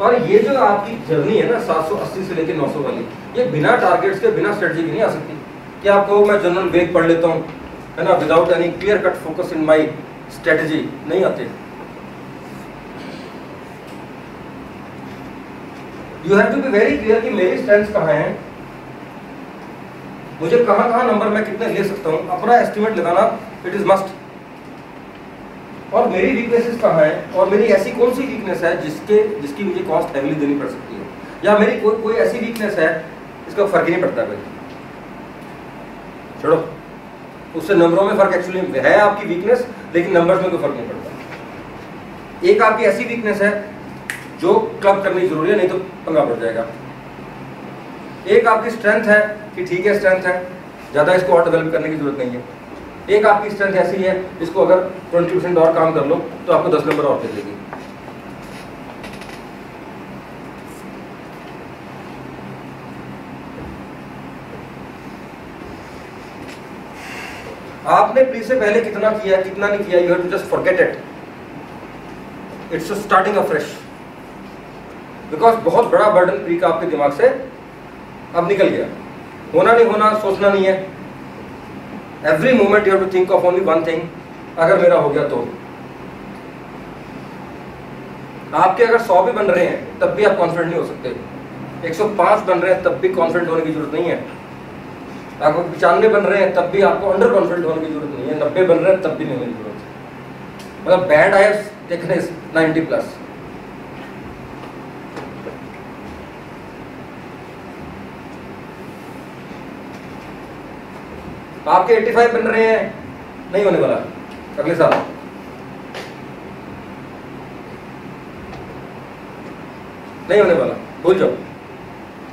और ये जो आपकी जर्नी है ना 780 से लेकर 900 वाली, ये बिना टारगेट्स के, बिना स्ट्रेटजी के नहीं आ सकती। कि आप कहो, मैं जनरल वेग पढ़ लेता हूँ, है ना without any clear cut focus in my strategy नहीं आते। You have to be very clear कि मेरी स्ट्रेंथ कहाँ है। मुझे कहाँ कहाँ नंबर मैं कितने ले सकता हूँ? अपना एस्टिमेट लगाना इट इज़ मस्ट और मेरी वीकनेसेस कहाँ है? और मेरी ऐसी कौन सी वीकनेस है जिसके, जिसकी मुझे कॉस्ट हैवीली देनी पड़ सकती है? या मेरी कोई कोई ऐसी वीकनेस है, इसका फ़र्क ही नहीं पड़ता भाई। छोड़ो। उससे नंबरों में फ़र्क एक्चुअली है आपकी वीकनेस लेकिन नंबर्स में कोई फ़र्क नहीं पड़ता। एक आपकी ऐसी वीकनेस है जो क्लब करनी ज़रूरी है, नहीं तो पंगा पड़ जाएगा। एक आपकी स्ट्रेंथ है कि ठीक है स्ट्रेंथ है। ज़्यादा इसको और डेवलप करने की ज़रूरत नहीं है। एक आपकी स्ट्रेंथ ऐसी है इसको अगर ट्वेंटी परसेंट और काम कर लो तो आपको दस नंबर और दे देगी आपने प्री से पहले कितना किया, कितना नहीं किया you have to just forget it it's starting a fresh because बहुत बड़ा बर्डन प्री का आपके दिमाग से अब निकल गया। होना नहीं होना, सोचना नहीं है। Every moment you have to think of only one thing अगर मेरा हो गया तो। आपके अगर 100 भी बन रहे हैं, तब भी आप कॉन्फिडेंट नहीं हो सकते। 105 बन रहे हैं, तब भी कॉन्फिडेंट होने की ज़रूरत नहीं है। अगर पचानवे बन रहे हैं, तब भी आपको अंडर कॉन्फिडेंट होने की ज़रूरत नहीं है। नब्बे बन रहे हैं, तब भी नहीं होने की ज़रूरत। मतलब band I taken is 90 plus आपके 85 बन रहे हैं। नहीं होने वाला। अगले साल। नहीं होने वाला। भूल जाओ।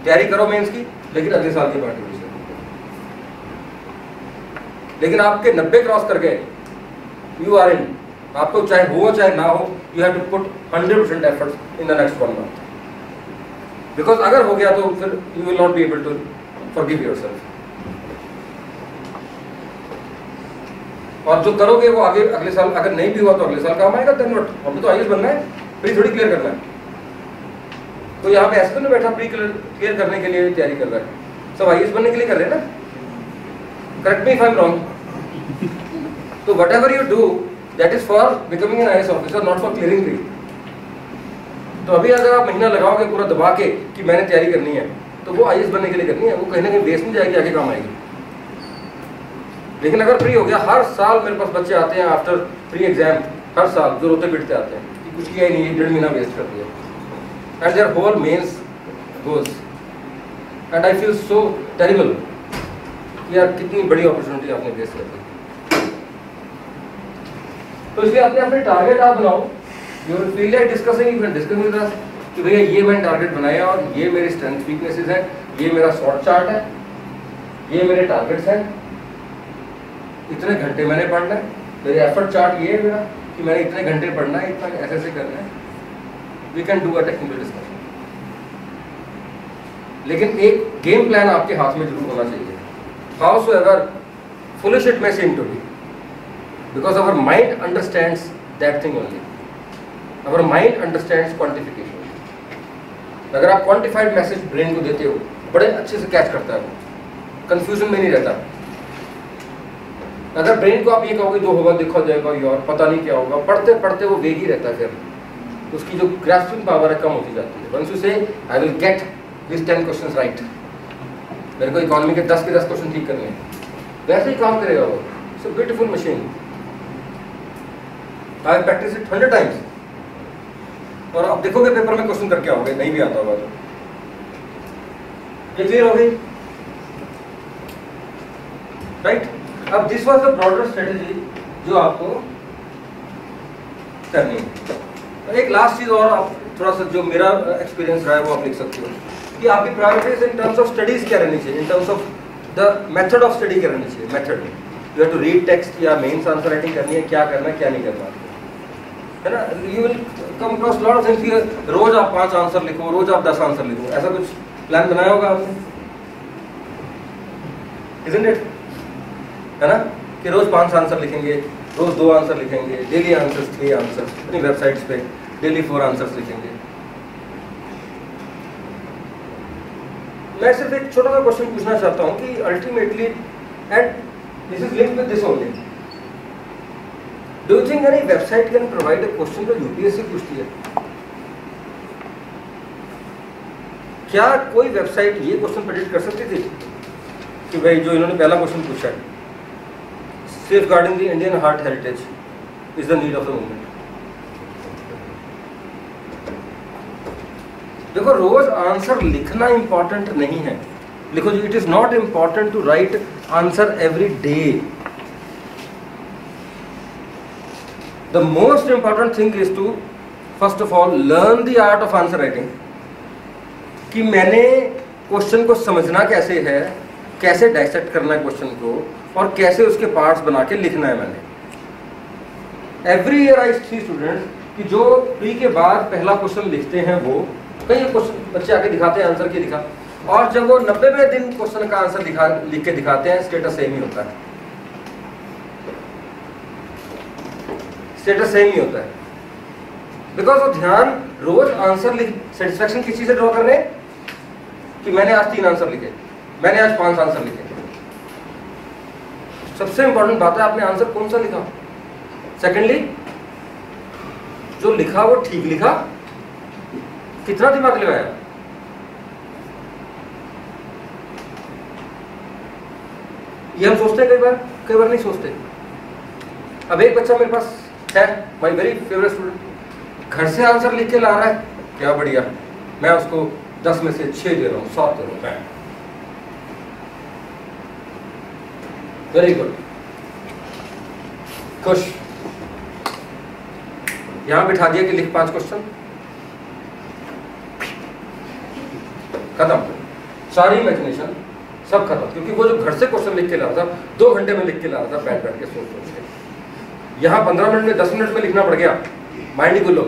तैयारी करो मेंस की, लेकिन अगले साल की पार्टी से लेकिन आपके 90 क्रॉस कर गए यू आर इन आपको चाहे हो चाहे ना हो you have to put 100 percent efforts in the next one month because अगर हो गया तो फिर you will not be able to forgive yourself और जो करोगे वो आगे, अगले साल, अगर नहीं भी हुआ तो अगले साल काम आएगा देन व्हाट हमें तो आईएएस बनना है प्री थोड़ी क्लियर करना है। तो यहाँ पे एसपी में बैठा प्री क्लियर करने के लिए तैयारी कर रहा है। सब आईएएस बनने के लिए कर रहे हैं ना? Correct me if I am wrong तो whatever you do that is for becoming an IAS officer not for clearing pre तो अभी अगर आप महीना लगाओगे पूरा दबा के कि मैंने तैयारी करनी है तो वो आईएएस बनने के लिए करनी है, वो कहीं ना कहीं वेस्ट नहीं जाएगी, आगे काम आएगी। लेकिन अगर फ्री हो गया, हर साल मेरे पास बच्चे आते हैं आफ्टर प्री एग्ज़ाम हर साल जो रोते पिटते आते हैं कि कुछ किया ही नहीं, डेढ़ महीना वेस्ट कर दिया। And there whole mains goes and I feel so terrible कि यार कितनी बड़ी अपॉर्चुनिटी आपने वेस्ट कर दी। तो इसलिए अपने अपने टारगेट आप बनाओ। You feel like discussing you can discuss with us कि भैया ये मैंने टारगेट बनाया और ये मेरी स्ट्रेंथ वीकनेसेस हैं, ये मेरा शॉर्ट चार्ट है, ये मेरे टारगेट्स हैं। इतने घंटे मैंने पढ़ना है। मेरे एफर्ट चार्ट ये है मेरा कि मैंने इतने घंटे पढ़ना है, इतना ऐसे ऐसे करना है। We can do a technical discussion लेकिन एक गेम प्लान आपके हाथ में ज़रूर होना चाहिए। Howsoever foolish it may seem to be, because our mind understands that thing only. Our mind understands quantification. अगर आप क्वांटिफाइड मैसेज ब्रेन को देते हो, बड़े अच्छे से कैच करता है वो। कंफ्यूजन में नहीं रहता। अगर ब्रेन को आप ये कहोगे, जो होगा, देखा जाएगा यार, पता नहीं क्या होगा। पढ़ते पढ़ते वो वेग ही रहता है फिर। उसकी जो ग्रास्पिंग पावर है, कम होती जाती है। You say I will get this ten question right मेरे को इकोनॉमी के दस के दस क्वेश्चन ठीक करने हैं। वैसे ही काम करेगा वो। A beautiful machine I practise it hundred times और आप देखोगे पेपर में क्वेश्चन करके आओगे, नहीं भी आता होगा तो। क्लियर हो गई? राइट अब this was the broader strategy जो आपको करनी है। एक लास्ट चीज़ और आप थोड़ा सा जो मेरा एक्सपीरियंस रहा है वो आप लिख सकते हो कि आपकी priorities in terms of studies क्या रहनी चाहिए in terms of the method of study क्या रहनी चाहिए method you have to read text या मेंस आंसर राइटिंग करनी है, क्या करना है, क्या नहीं करना है। ना? You will come across lot of things रोज आप पाँच आंसर लिखो, रोज आप दस आंसर लिखो। ऐसा कुछ प्लान बनाया होगा आपने? इजंट इट है ना? कि रोज पाँच आंसर लिखेंगे, रोज दो आंसर लिखेंगे डेली आंसर्स थ्री आंसर्स अपनी वेबसाइट्स पे डेली फोर आंसर्स लिखेंगे। मैं सिर्फ़ एक छोटा सा क्वेश्चन पूछना चाहता हूँ कि ultimately and this is link with this only do think any website can provide a question जो यूपीएससी पूछती है क्या कोई वेबसाइट ये क्वेश्चन प्रेडिक्ट कर सकती थी? कि भाई जो इन्होंने पहला क्वेश्चन पूछा है। Safeguarding the Indian heart heritage is the need of the moment. देखो, रोज आंसर लिखना इंपॉर्टेंट नहीं है। लिखो जी it is not important to write answer every day the most important thing is to first of all learn the art of answer writing कि मैंने क्वेश्चन को समझना कैसे है? कैसे डायसेक्ट करना है क्वेश्चन को और कैसे उसके पार्ट्स बना के लिखना है मैंने। Every year I see student कि जो प्री के बाद पहला क्वेश्चन लिखते हैं वो, कई क्वेश्चन बच्चे आके दिखाते हैं आंसर के दिखा, और जब वो नब्बेवें दिन क्वेश्चन का आंसर दिखा, लिख के दिखाते हैं स्टेटस सेम ही होता है। स्टेटस सेम ही होता है। बिकॉज़ वो ध्यान रोज आंसर लिख सेटिस्फेक्शन किस से ड्रॉ कर रहे हैं कि मैंने आज तीन आंसर लिखे। मैंने आज पाँच आंसर लिखे। सबसे इंपॉर्टेंट बात है, आपने आंसर कौन सा लिखा? सेकेंडली जो लिखा वो ठीक लिखा, कितना दिमाग लगाया? ये हम सोचते हैं कई बार कई बार नहीं सोचते। अब एक बच्चा मेरे पास है माई वेरी फेवरेट स्टूडेंट घर से आंसर लिख के ला रहा है, क्या बढ़िया। मैं उसको दस में से छह दे रहा हूँ, सात दे रहा हूँ। वेरी गुड खुश यहाँ बिठा दिया कि लिख पाँच क्वेश्चन खत्म। सारी इमेजिनेशन सब खत्म। क्योंकि वो जो घर से क्वेश्चन लिख के ला रहा था, दो घंटे में लिख के ला रहा था, बैठ बैठ के सोच सोच के। यहाँ पंद्रह मिनट में, दस मिनट में लिखना पड़ गया। माइंड ही गुल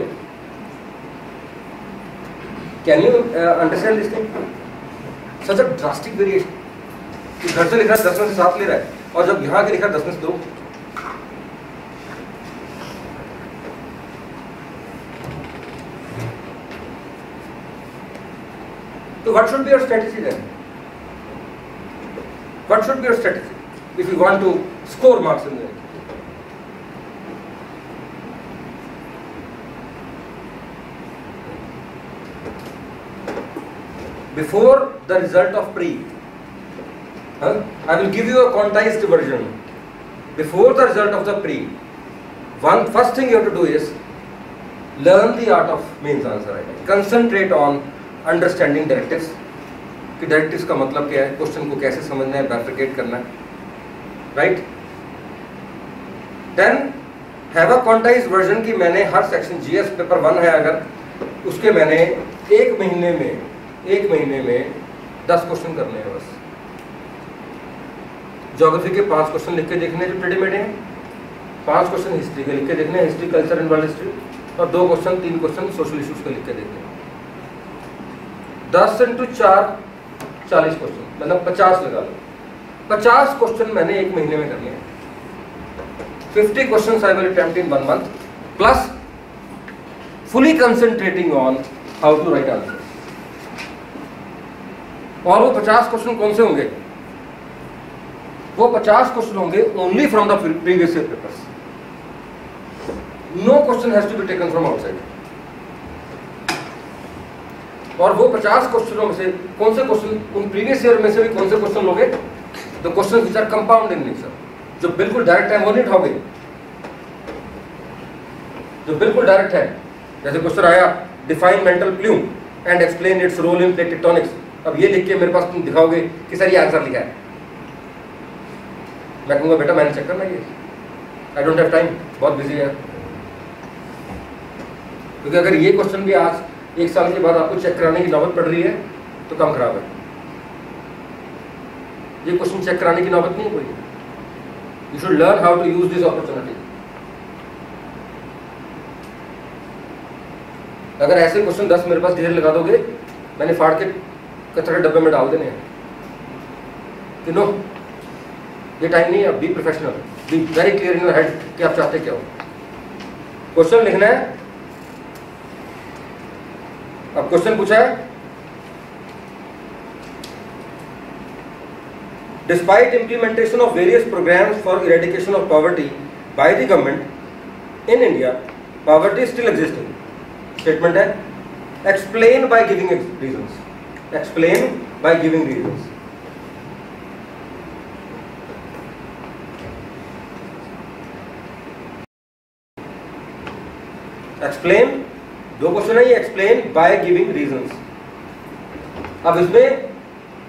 can you understand this thing such a drastic variation घर से लिख रहा है, दस मिनट से सात ले रहा है। और जब यहाँ की रेखा दसवें से दो। तो what should be your strategy then what should be your strategy if you want to score marks in that before the result of pre huh, I will give you a quantized version. Before the result of the pre, one first thing you have to do is learn the art of means answer writing. Concentrate on understanding directives कि डायरेक्टिव्स का मतलब क्या है क्वेश्चन को कैसे समझना है बैफ्रिकेट करना है right then have a quantize version की मैंने हर सेक्शन जीएस पेपर वन है अगर उसके मैंने एक महीने में एक महीने में दस क्वेश्चन करने हैं बस ज्योग्राफी के पाँच क्वेश्चन लिख के देखने जो टेढ़े मेढ़े हैं। पाँच क्वेश्चन हिस्ट्री के लिख के देखने history culture and world history और दो क्वेश्चन तीन क्वेश्चन सोशल इश्यूज़ के लिख के देखने दस इंटू चार, चालीस क्वेश्चन मतलब पचास लगा लो। पचास क्वेश्चन मैंने एक महीने में करने हैं। Fifty question I will attempt in one month plus fully concentrating on how to write answer और वो पचास क्वेश्चन कौन से होंगे? वो पचास क्वेश्चन होंगे only from the previous year papers no question has to be taken from outside और वो 50 क्वेश्चनों में से कौन से क्वेश्चन उन प्रीवियस ईयर में से भी कौन से क्वेश्चन लोगे? तो question which are compound in nature जो बिल्कुल डायरेक्ट है, वो नहीं उठाओगे। जो बिल्कुल डायरेक्ट है, जैसे क्वेश्चन आया define mantle plume and explain its role in plate tectonics अब ये लिख के मेरे पास तुम दिखाओगे कि सर ये आंसर लिखा है। मैं कहूँगा बेटा, मैंने चेक करना ये आई डोंट हैव टाइम बहुत बिज़ी है। क्योंकि अगर ये क्वेश्चन भी आज, एक साल के बाद आपको चेक कराने की नौबत पड़ रही है तो कम खराब है। ये क्वेश्चन चेक कराने की नौबत नहीं कोई। You should learn how to use this opportunity अगर ऐसे क्वेश्चन दस मेरे पास ढेर लगा दोगे, मैंने फाड़ के कचरे डब्बे में डाल देने हैं। कि नो ये टाइम नहीं है be professional be very clear in your head कि आप चाहते क्या हो। क्वेश्चन लिखना है। अब क्वेश्चन पूछा है। Despite implementation of various programme for eradication of poverty by the government in India poverty still existing statement है। Explain by giving reason explain by giving reason Explain, दो क्वेश्चन है, ये एक्सप्लेन बाय गिविंग रीजंस अब इसमें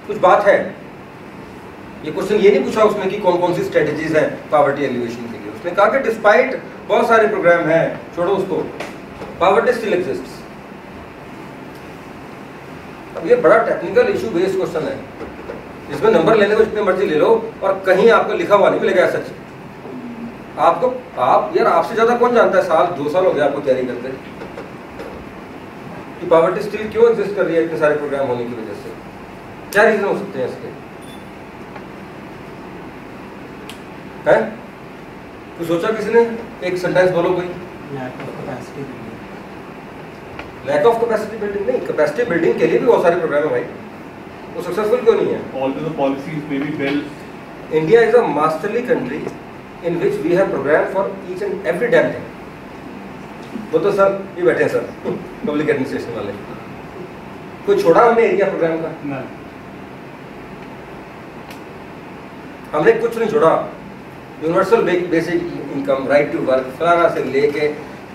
कुछ बात है। ये क्वेश्चन ये नहीं पूछा उसने कि कौन कौन सी स्ट्रेटजीज है पावर्टी एलिवेशन के लिए। उसने कहा कि डिस्पाइट बहुत सारे प्रोग्राम हैं, छोड़ो उसको। पावर्टी स्टिल एग्जिस्ट अब ये बड़ा टेक्निकल इशू बेस्ड क्वेश्चन है। इसमें नंबर लेने को जितने मर्ज़ी ले लो और कहीं आपको लिखा हुआ नहीं मिलेगा सच आपको आप यार आपसे ज़्यादा कौन जानता है? साल दो साल हो गया आपको तैयारी करते। कि पावर्टी स्टिल क्यों एग्जिस्ट कर रही है इतने सारे प्रोग्राम होने की वजह से? क्या रीजन हो सकते हैं इसके? हैं? तो सोचा किसी ने? एक सेंटेंस बोलो कोई. लैक ऑफ़ कैपेसिटी बिल्डिंग नहीं कैपेसिटी बिल्डिंग के लिए भी बहुत सारे प्रोग्राम है भाई। वो सक्सेसफुल क्यों नहीं है? Although the policies may be well India is a masterly country. In which we have programmed for each and every damn thing. वो तो सर ये बैठे हैं सर पब्लिक एडमिनिस्ट्रेशन वाले। कोई छोड़ा हमने एरिया प्रोग्राम का? हमने कुछ नहीं छोड़ा। Universal basic income right to work फलाना से लेके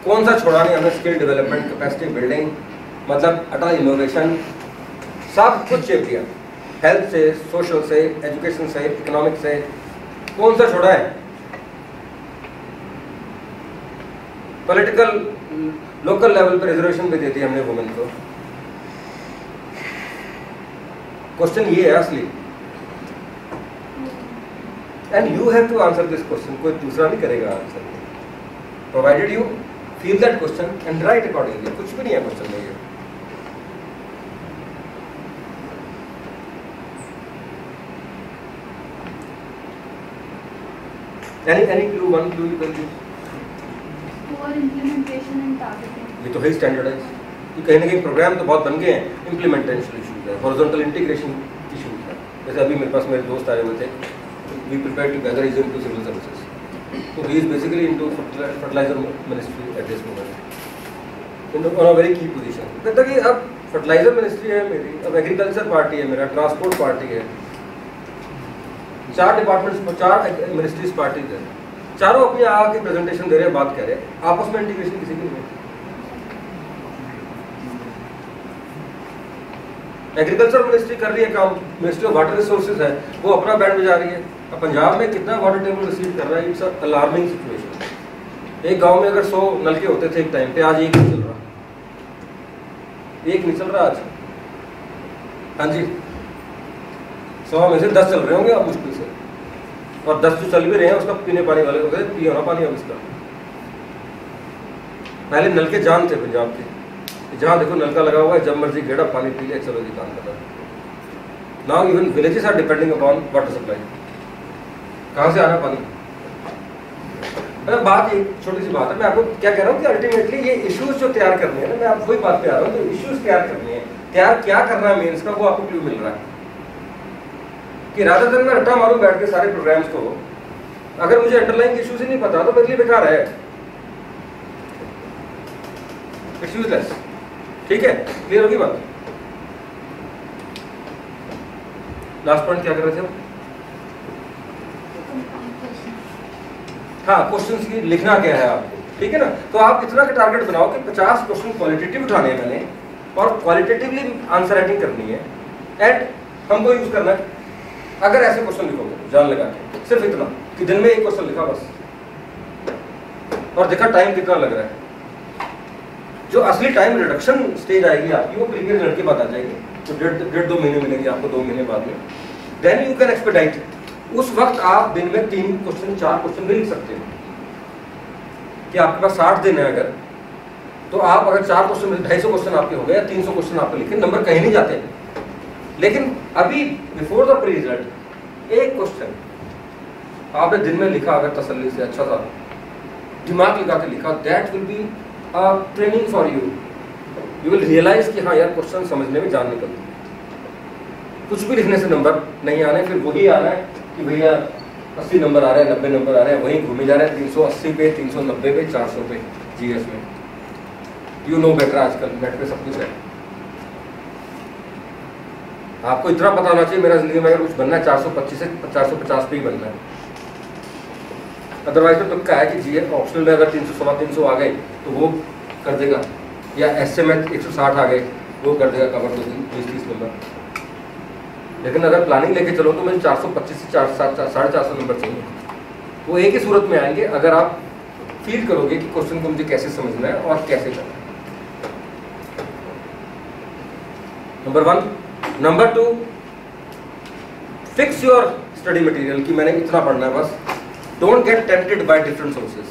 कौन सा छोड़ा नहीं हमने स्किल डेवलपमेंट कैपेसिटी बिल्डिंग मतलब अटल इनोवेशन सब कुछ चेक किया। हेल्थ से सोशल से एजुकेशन से इकोनॉमिक से कौन सा छोड़ा है? पॉलिटिकल लोकल लेवल पर रिजर्वेशन भी दे दी हमने वुमेन को। क्वेश्चन ये है असली। And you have to answer this question कोई दूसरा नहीं करेगा answer provided you feel that question and write accordingly कुछ भी नहीं है क्वेश्चन में ये। Any any clue, one clue you can give poor implementation and targeting. ये तो है स्टैंडर्डाइज ये कहीं ना कहीं प्रोग्राम तो बहुत बन गए हैं इम्प्लीमेंटेशन इशूज है हॉरिजॉन्टल इंटीग्रेशन इशूज है जैसे अभी मेरे पास मेरे दोस्त आए हुए थे we prepare together is into civil services तो ही is basically into fertiliser ministry at this moment in on a very key position कहता कि अब फर्टिलाइज़र मिनिस्ट्री है मेरी, अब एग्रीकल्चर पार्टी है मेरा ट्रांसपोर्ट पार्टी है। चार डिपार्टमेंट्स चार मिनिस्ट्रीज पार्टीज़ है। चारों अपने आके प्रेजेंटेशन दे रहे हैं, बात कह रहे हैं। आपस में इंटीग्रेशन किसी की नहीं एग्रीकल्चर मिनिस्ट्री कर रही है काम। मिनिस्ट्री ऑफ़ वाटर रिसोर्सेज है। वो अपना बैंड बजा रही है। पंजाब में कितना वाटर टेबल रिसीव कर रहा है? इट्स अलार्मिंग सिचुएशन एक गाँव में अगर 100 नलके होते थे एक टाइम पे, आज एक नहीं चल रहा। एक नहीं चल रहा आज। हाँ जी। सौ में से दस चल रहे होंगे अब मुश्किल से। और दस जो चल भी रहे हैं, उसका पीने पानी वाले होते हैं पिए होना पानी अब इसका। पहले नलके जान थे पंजाब के। जहाँ देखो नलका लगा हुआ है, जब मर्ज़ी गेड़ा पानी पी लिया चलो जी काम कर now even villages are depending upon water supply कहाँ से आ रहा पानी? मैं बात एक छोटी सी बात है, मैं आपको क्या कह रहा हूँ कि अल्टीमेटली ये इश्यूज़ जो तैयार करने हैं ना, मैं आपको वही बात पे आ रहा हूँ, जो इश्यूज़ तैयार करने हैं। तैयार क्या करना है मेंस का वो आपको क्यों मिल रहा है। कि राधा दिन में रट्टा मारूं बैठ के सारे प्रोग्राम्स को, अगर मुझे अंडरलाइन इश्यूज़ ही नहीं पता तो मेरे लिए बेकार है। ठीक है? क्लियर होगी बात? लास्ट पॉइंट क्या कर रहे थे हाँ क्वेश्चन की लिखना क्या है आपको? ठीक है ना? तो आप इतना का टारगेट बनाओ कि 50 क्वेश्चन क्वालिटेटिव उठाने हैं मैंने और क्वालिटेटिवली आंसर राइटिंग करनी है। एंड हमको यूज़ करना है। अगर ऐसे क्वेश्चन लिखोगे, जान लगा के। सिर्फ़ इतना, कि दिन में एक क्वेश्चन लिखा बस। और देखा टाइम कितना लग रहा है। जो असली टाइम रिडक्शन स्टेज आएगी आपकी, वो प्रीवियस रिज़ल्ट के बाद आ जाएगी। तो डेढ़ डेढ़ दो महीने मिलेंगे आपको, दो महीने बाद में। देन यू कैन एक्सपेडाइट उस वक्त आप दिन में तीन क्वेश्चन चार क्वेश्चन भी लिख सकते हो। कि आपके पास साठ दिन है अगर। तो आप अगर चार क्वेश्चन ढाई सौ क्वेश्चन आपके हो गए या तीन सौ क्वेश्चन आपके लिखे नंबर कहीं नहीं जाते। लेकिन अभी बिफोर द प्री रिज़ल्ट एक क्वेश्चन आपने दिन में लिखा अगर तसल्ली से अच्छा सा, दिमाग लगा के लिखा that will be training for you you will realise कि हाँ यार क्वेश्चन समझने में जान निकलती कुछ भी लिखने से नंबर नहीं आने, फिर वही आना है कि भैया अस्सी नंबर आ रहे हैं, नब्बे नंबर आ रहे हैं, वहीं घूमे जा रहे हैं, तीन सौ अस्सी पे, तीन सौ नब्बे पे, चार सौ पे जीएस में। यू नो बेटर आजकल नेट पे सब कुछ है। आपको इतना पता होना चाहिए मेरा ज़िंदगी में अगर कुछ बनना है, चार सौ पच्चीस से चार सौ पचास पे ही बनना है। अदरवाइज़ तो तुक्का है कि जी ऑप्शनल में अगर तीन सौ तीन सौ आ गए तो वो कर देगा। या एस में एक सौ साठ आ गए, वो कर देगा कवर दो बीस, तीस नंबर लेकिन अगर प्लानिंग लेके चलो तो मुझे चार सौ पच्चीस से चार साढ़े चार सौ नंबर चाहिए। वो एक ही सूरत में आएँगे, अगर आप फील करोगे कि क्वेश्चन को मुझे कैसे समझना है और कैसे करना है। Number one number two fix your study material कि मैंने इतना पढ़ना है बस। Don't get tempted by different sources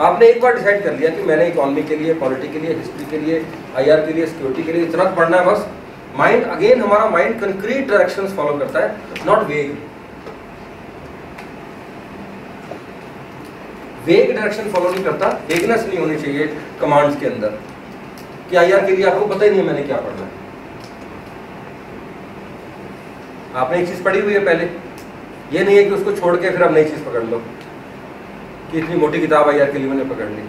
आपने एक बार डिसाइड कर लिया कि मैंने इकोनॉमी के लिए पॉलिटी के लिए हिस्ट्री के लिए आईआर के लिए सिक्योरिटी के लिए इतना पढ़ना है बस। माइंड अगेन हमारा माइंड कंक्रीट डायरेक्शन फॉलो करता है नॉट वेग वेग डायरेक्शन फॉलो नहीं करता वेगनेस नहीं होनी चाहिए कमांड्स के अंदर। कि आईआर के लिए आपको पता ही नहीं है मैंने क्या पढ़ना है। आपने एक चीज़ पढ़ी हुई है पहले। ये नहीं है कि उसको छोड़ के फिर आप नई चीज़ पकड़ लो, कि इतनी मोटी किताब आईआर के लिए मैंने पकड़ ली।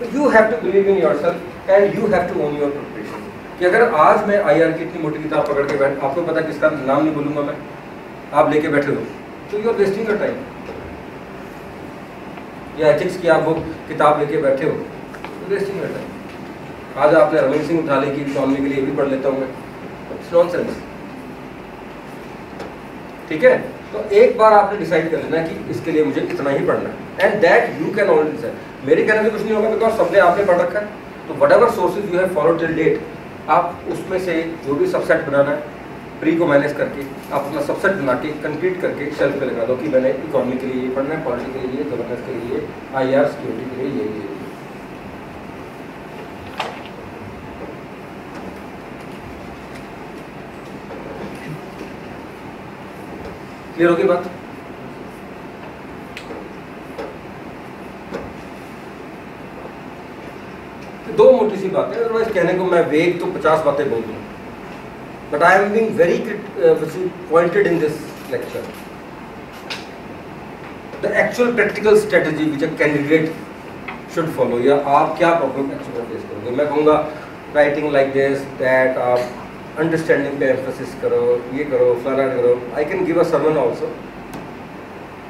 तो you have to believe in yourself and you have to own your preparation कि अगर आज मैं आईआर की इतनी मोटी किताब पकड़ के बैठ, आपको पता किसका नाम नहीं बोलूँगा मैं? आप लेके बैठे हो। तो you are wasting your time या एथिक्स की आप वो किताब लेके बैठे हो तो वेस्टिंग योर टाइम आज आपने रमेश सिंह उठा ली कि इकोनॉमी के लिए भी पढ़ लेता हूँ मैं। इट्स नॉनसेंस ठीक है? तो एक बार आपने डिसाइड कर लेना कि इसके लिए मुझे इतना ही पढ़ना है। And that you can already decide मेरे कहने से कुछ नहीं होगा बिकॉज़ सबने आपने पढ़ रखा है। तो whatever sources you have follow till date आप उसमें से जो भी सबसेट बनाना है प्री को मैनेज करके, आप अपना सबसेट बना के कंप्लीट करके शेल्फ पे लगा दो कि मैंने इकोनॉमी के लिए ये पढ़ना है पॉलिटी के लिए गवर्नेंस के लिए आई आर सिक्योरिटी के लिए, ये ये। क्लियर होगी बात? तो दो मोटी सी बातें अदरवाइज़ कहने को मैं वेग तो पचास बातें बोल दूँ। But I am being very pointed in this lecture the actual practical strategy which a candidate should follow या आप क्या प्रॉब्लम एक्चुअल फेस करोगे? मैं कहूँगा राइटिंग लाइक दिस दैट आप अंडरस्टैंडिंग पे एम्फोसिस करो, ये करो, फलाना करो। I can give a sermon also,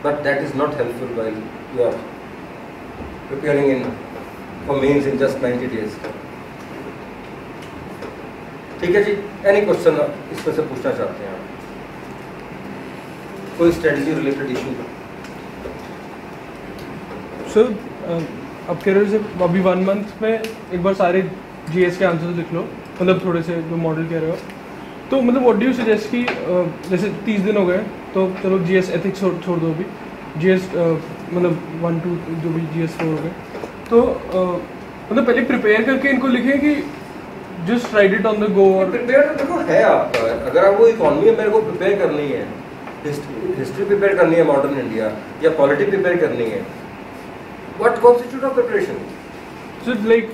but that is not helpful while you are preparing in for mains in just 90 days. ठीक है जी एनी क्वेश्चन इसमें से पूछना चाहते हैं आप? कोई स्ट्रेटजी रिलेटेड इशू सर अब कह रहे हो अभी वन मंथ में एक बार सारे जीएस के आंसर लिख लो मतलब थोड़े से जो मॉडल कह रहे हो। तो मतलब व्हाट डू यू सजेस्ट कि जैसे तीस दिन हो गए तो चलो जीएस एथिक्स छोड़ छोड़ दो अभी। जीएस मतलब वन टू जो भी जीएस फोर हो गए। तो मतलब पहले प्रिपेयर करके इनको लिखें कि just write it on the go और प्रिपेयर देखो है आपका अगर आप वो इकोनॉमी मेरे को प्रिपेयर करनी है। हिस्ट्री प्रिपेयर करनी है मॉडर्न इंडिया या पॉलिटी प्रिपेयर करनी है। What constitute of preparation So like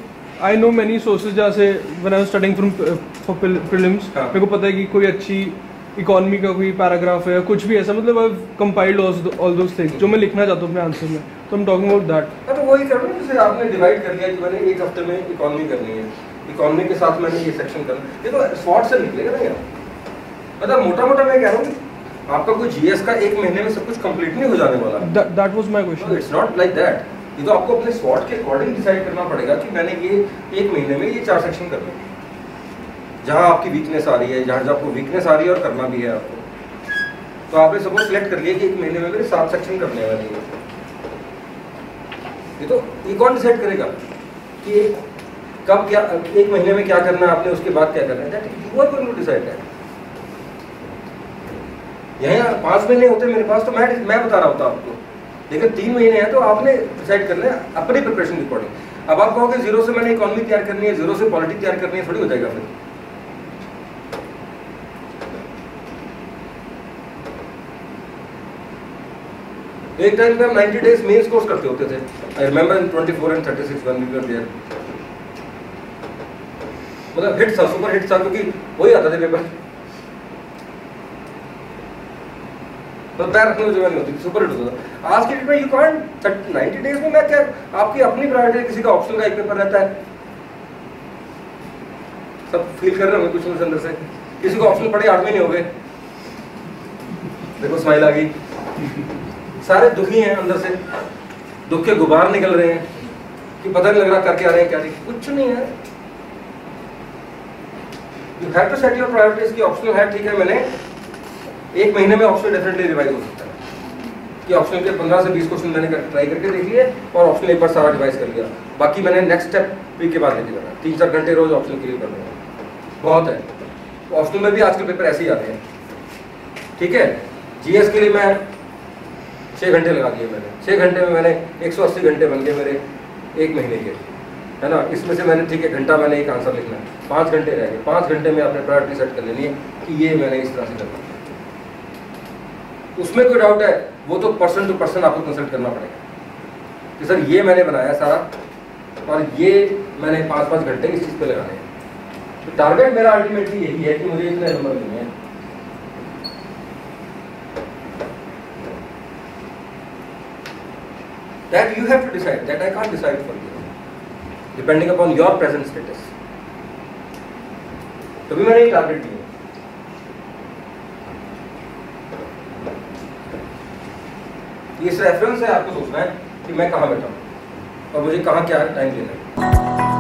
I know many sources जहाँ से when I was studying from uh, for prel- prelims हाँ. मेरे को पता है कि कोई अच्छी इकोनॉमी का कोई पैराग्राफ है कुछ भी ऐसा मतलब I compiled all those things जो मैं लिखना चाहता हूँ अपने आंसर में। तो हम टॉकिंग अबाउट दैट तो वही कर रहा हूँ जैसे आपने डिवाइड कर दिया कि मैंने एक हफ़्ते में इकोनॉमी करनी है। इकोनॉमी के साथ मैंने ये सेक्शन करना ये तो स्पॉट से निकलेगा ना यार। मतलब मोटा मोटा मैं कह रहा हूँ आपका कोई जीएस का एक महीने में सब कुछ कंप्लीट नहीं हो जाने वाला। That was my question it's not like that ये तो आपको अपने स्वॉट के अकॉर्डिंग डिसाइड करना पड़ेगा कि मैंने ये एक महीने में ये चार सेक्शन करने हैं जहाँ आपकी वीकनेस आ रही है जहाँ जहाँ आपको वीकनेस आ रही है और करना भी है आपको। तो आपने सपोज़ सेलेक्ट कर लिया कि एक महीने में मेरे सात सेक्शन करने वाले हैं। ये तो ये कौन डिसाइड करेगा कि कब क्या, एक महीने में क्या करना है, आपने उसके बाद क्या करना है? You are going to decide that यहाँ पाँच महीने होते मेरे पास तो मैं मैं बता रहा होता आपको। लेकिन तीन महीने हैं तो आपने डिसाइड करना है अपनी प्रिपरेशन के अकॉर्डिंग अब आप कहोगे ज़ीरो से मैंने इकोनॉमी तैयार करनी है ज़ीरो से पॉलिटी तैयार करनी है, थोड़ी हो जाएगा फिर। एक टाइम पे हम 90 डेज़ मेंस कोर्स करते होते थे। I remember in 24 and 36 when we were there मतलब हिट था सुपर हिट था, क्योंकि वही आता था पेपर तो पैर रखने की जगह नहीं होती सुपर हिट होता था। आज के डेट में यू कांट 90 डेज़ में मैं क्या, आपकी अपनी प्रायोरिटी किसी का ऑप्शनल का एक पेपर रहता है? सब फील कर रहे होंगे कुछ अंदर से। किसी को ऑप्शन पड़े आठ महीने हो गए देखो स्माइल आ गई। सारे दुखी हैं अंदर से। दुख के गुबार निकल रहे हैं कि पता नहीं लग रहा करके आ रहे हैं, क्या नहीं। कुछ नहीं है। You have to set your priorities की ऑप्शनल है ठीक है मैंने एक महीने में ऑप्शनल डेफिनेटली रिवाइज हो सकता है। कि ऑप्शनल के पंद्रह से बीस क्वेश्चन मैंने कर, ट्राई करके देख लिए और ऑप्शनल एक बार सारा रिवाइज कर लिया। बाकी मैंने नेक्स्ट स्टेप प्री के बाद लेके जाना तीन चार घंटे रोज ऑप्शनल के लिए कर हैं। बहुत है। ऑप्शनल में भी आजकल पेपर ऐसे ही आते हैं। ठीक है? जीएस के लिए मैं छः घंटे लगा दिए मैंने। छः घंटे में मैंने 180 घंटे बन गए मेरे। एक महीने के है ना? इसमें से मैंने, ठीक है, घंटा मैंने एक आंसर लिखना है। पाँच घंटे रह गए। पाँच घंटे में आपने प्रायोरिटी सेट कर लेनी है कि ये मैंने इस तरह से करना उसमें कोई डाउट है? वो तो पर्सन टू पर्सन आपको कंसल्ट करना पड़ेगा। कि सर, ये मैंने बनाया सारा, और ये मैंने पाँच पाँच घंटे इस चीज़ पे लगाने हैं। तो टारगेट मेरा अल्टीमेटली यही है कि मुझे इतने नंबर मिले हैं। That you have to decide, that I can't decide for you depending upon your present status. भी मैंने ये टारगेट दिया। इस रेफरेंस से आपको सोचना है कि मैं कहाँ बैठा हूँ। और मुझे कहाँ क्या टाइम देना है।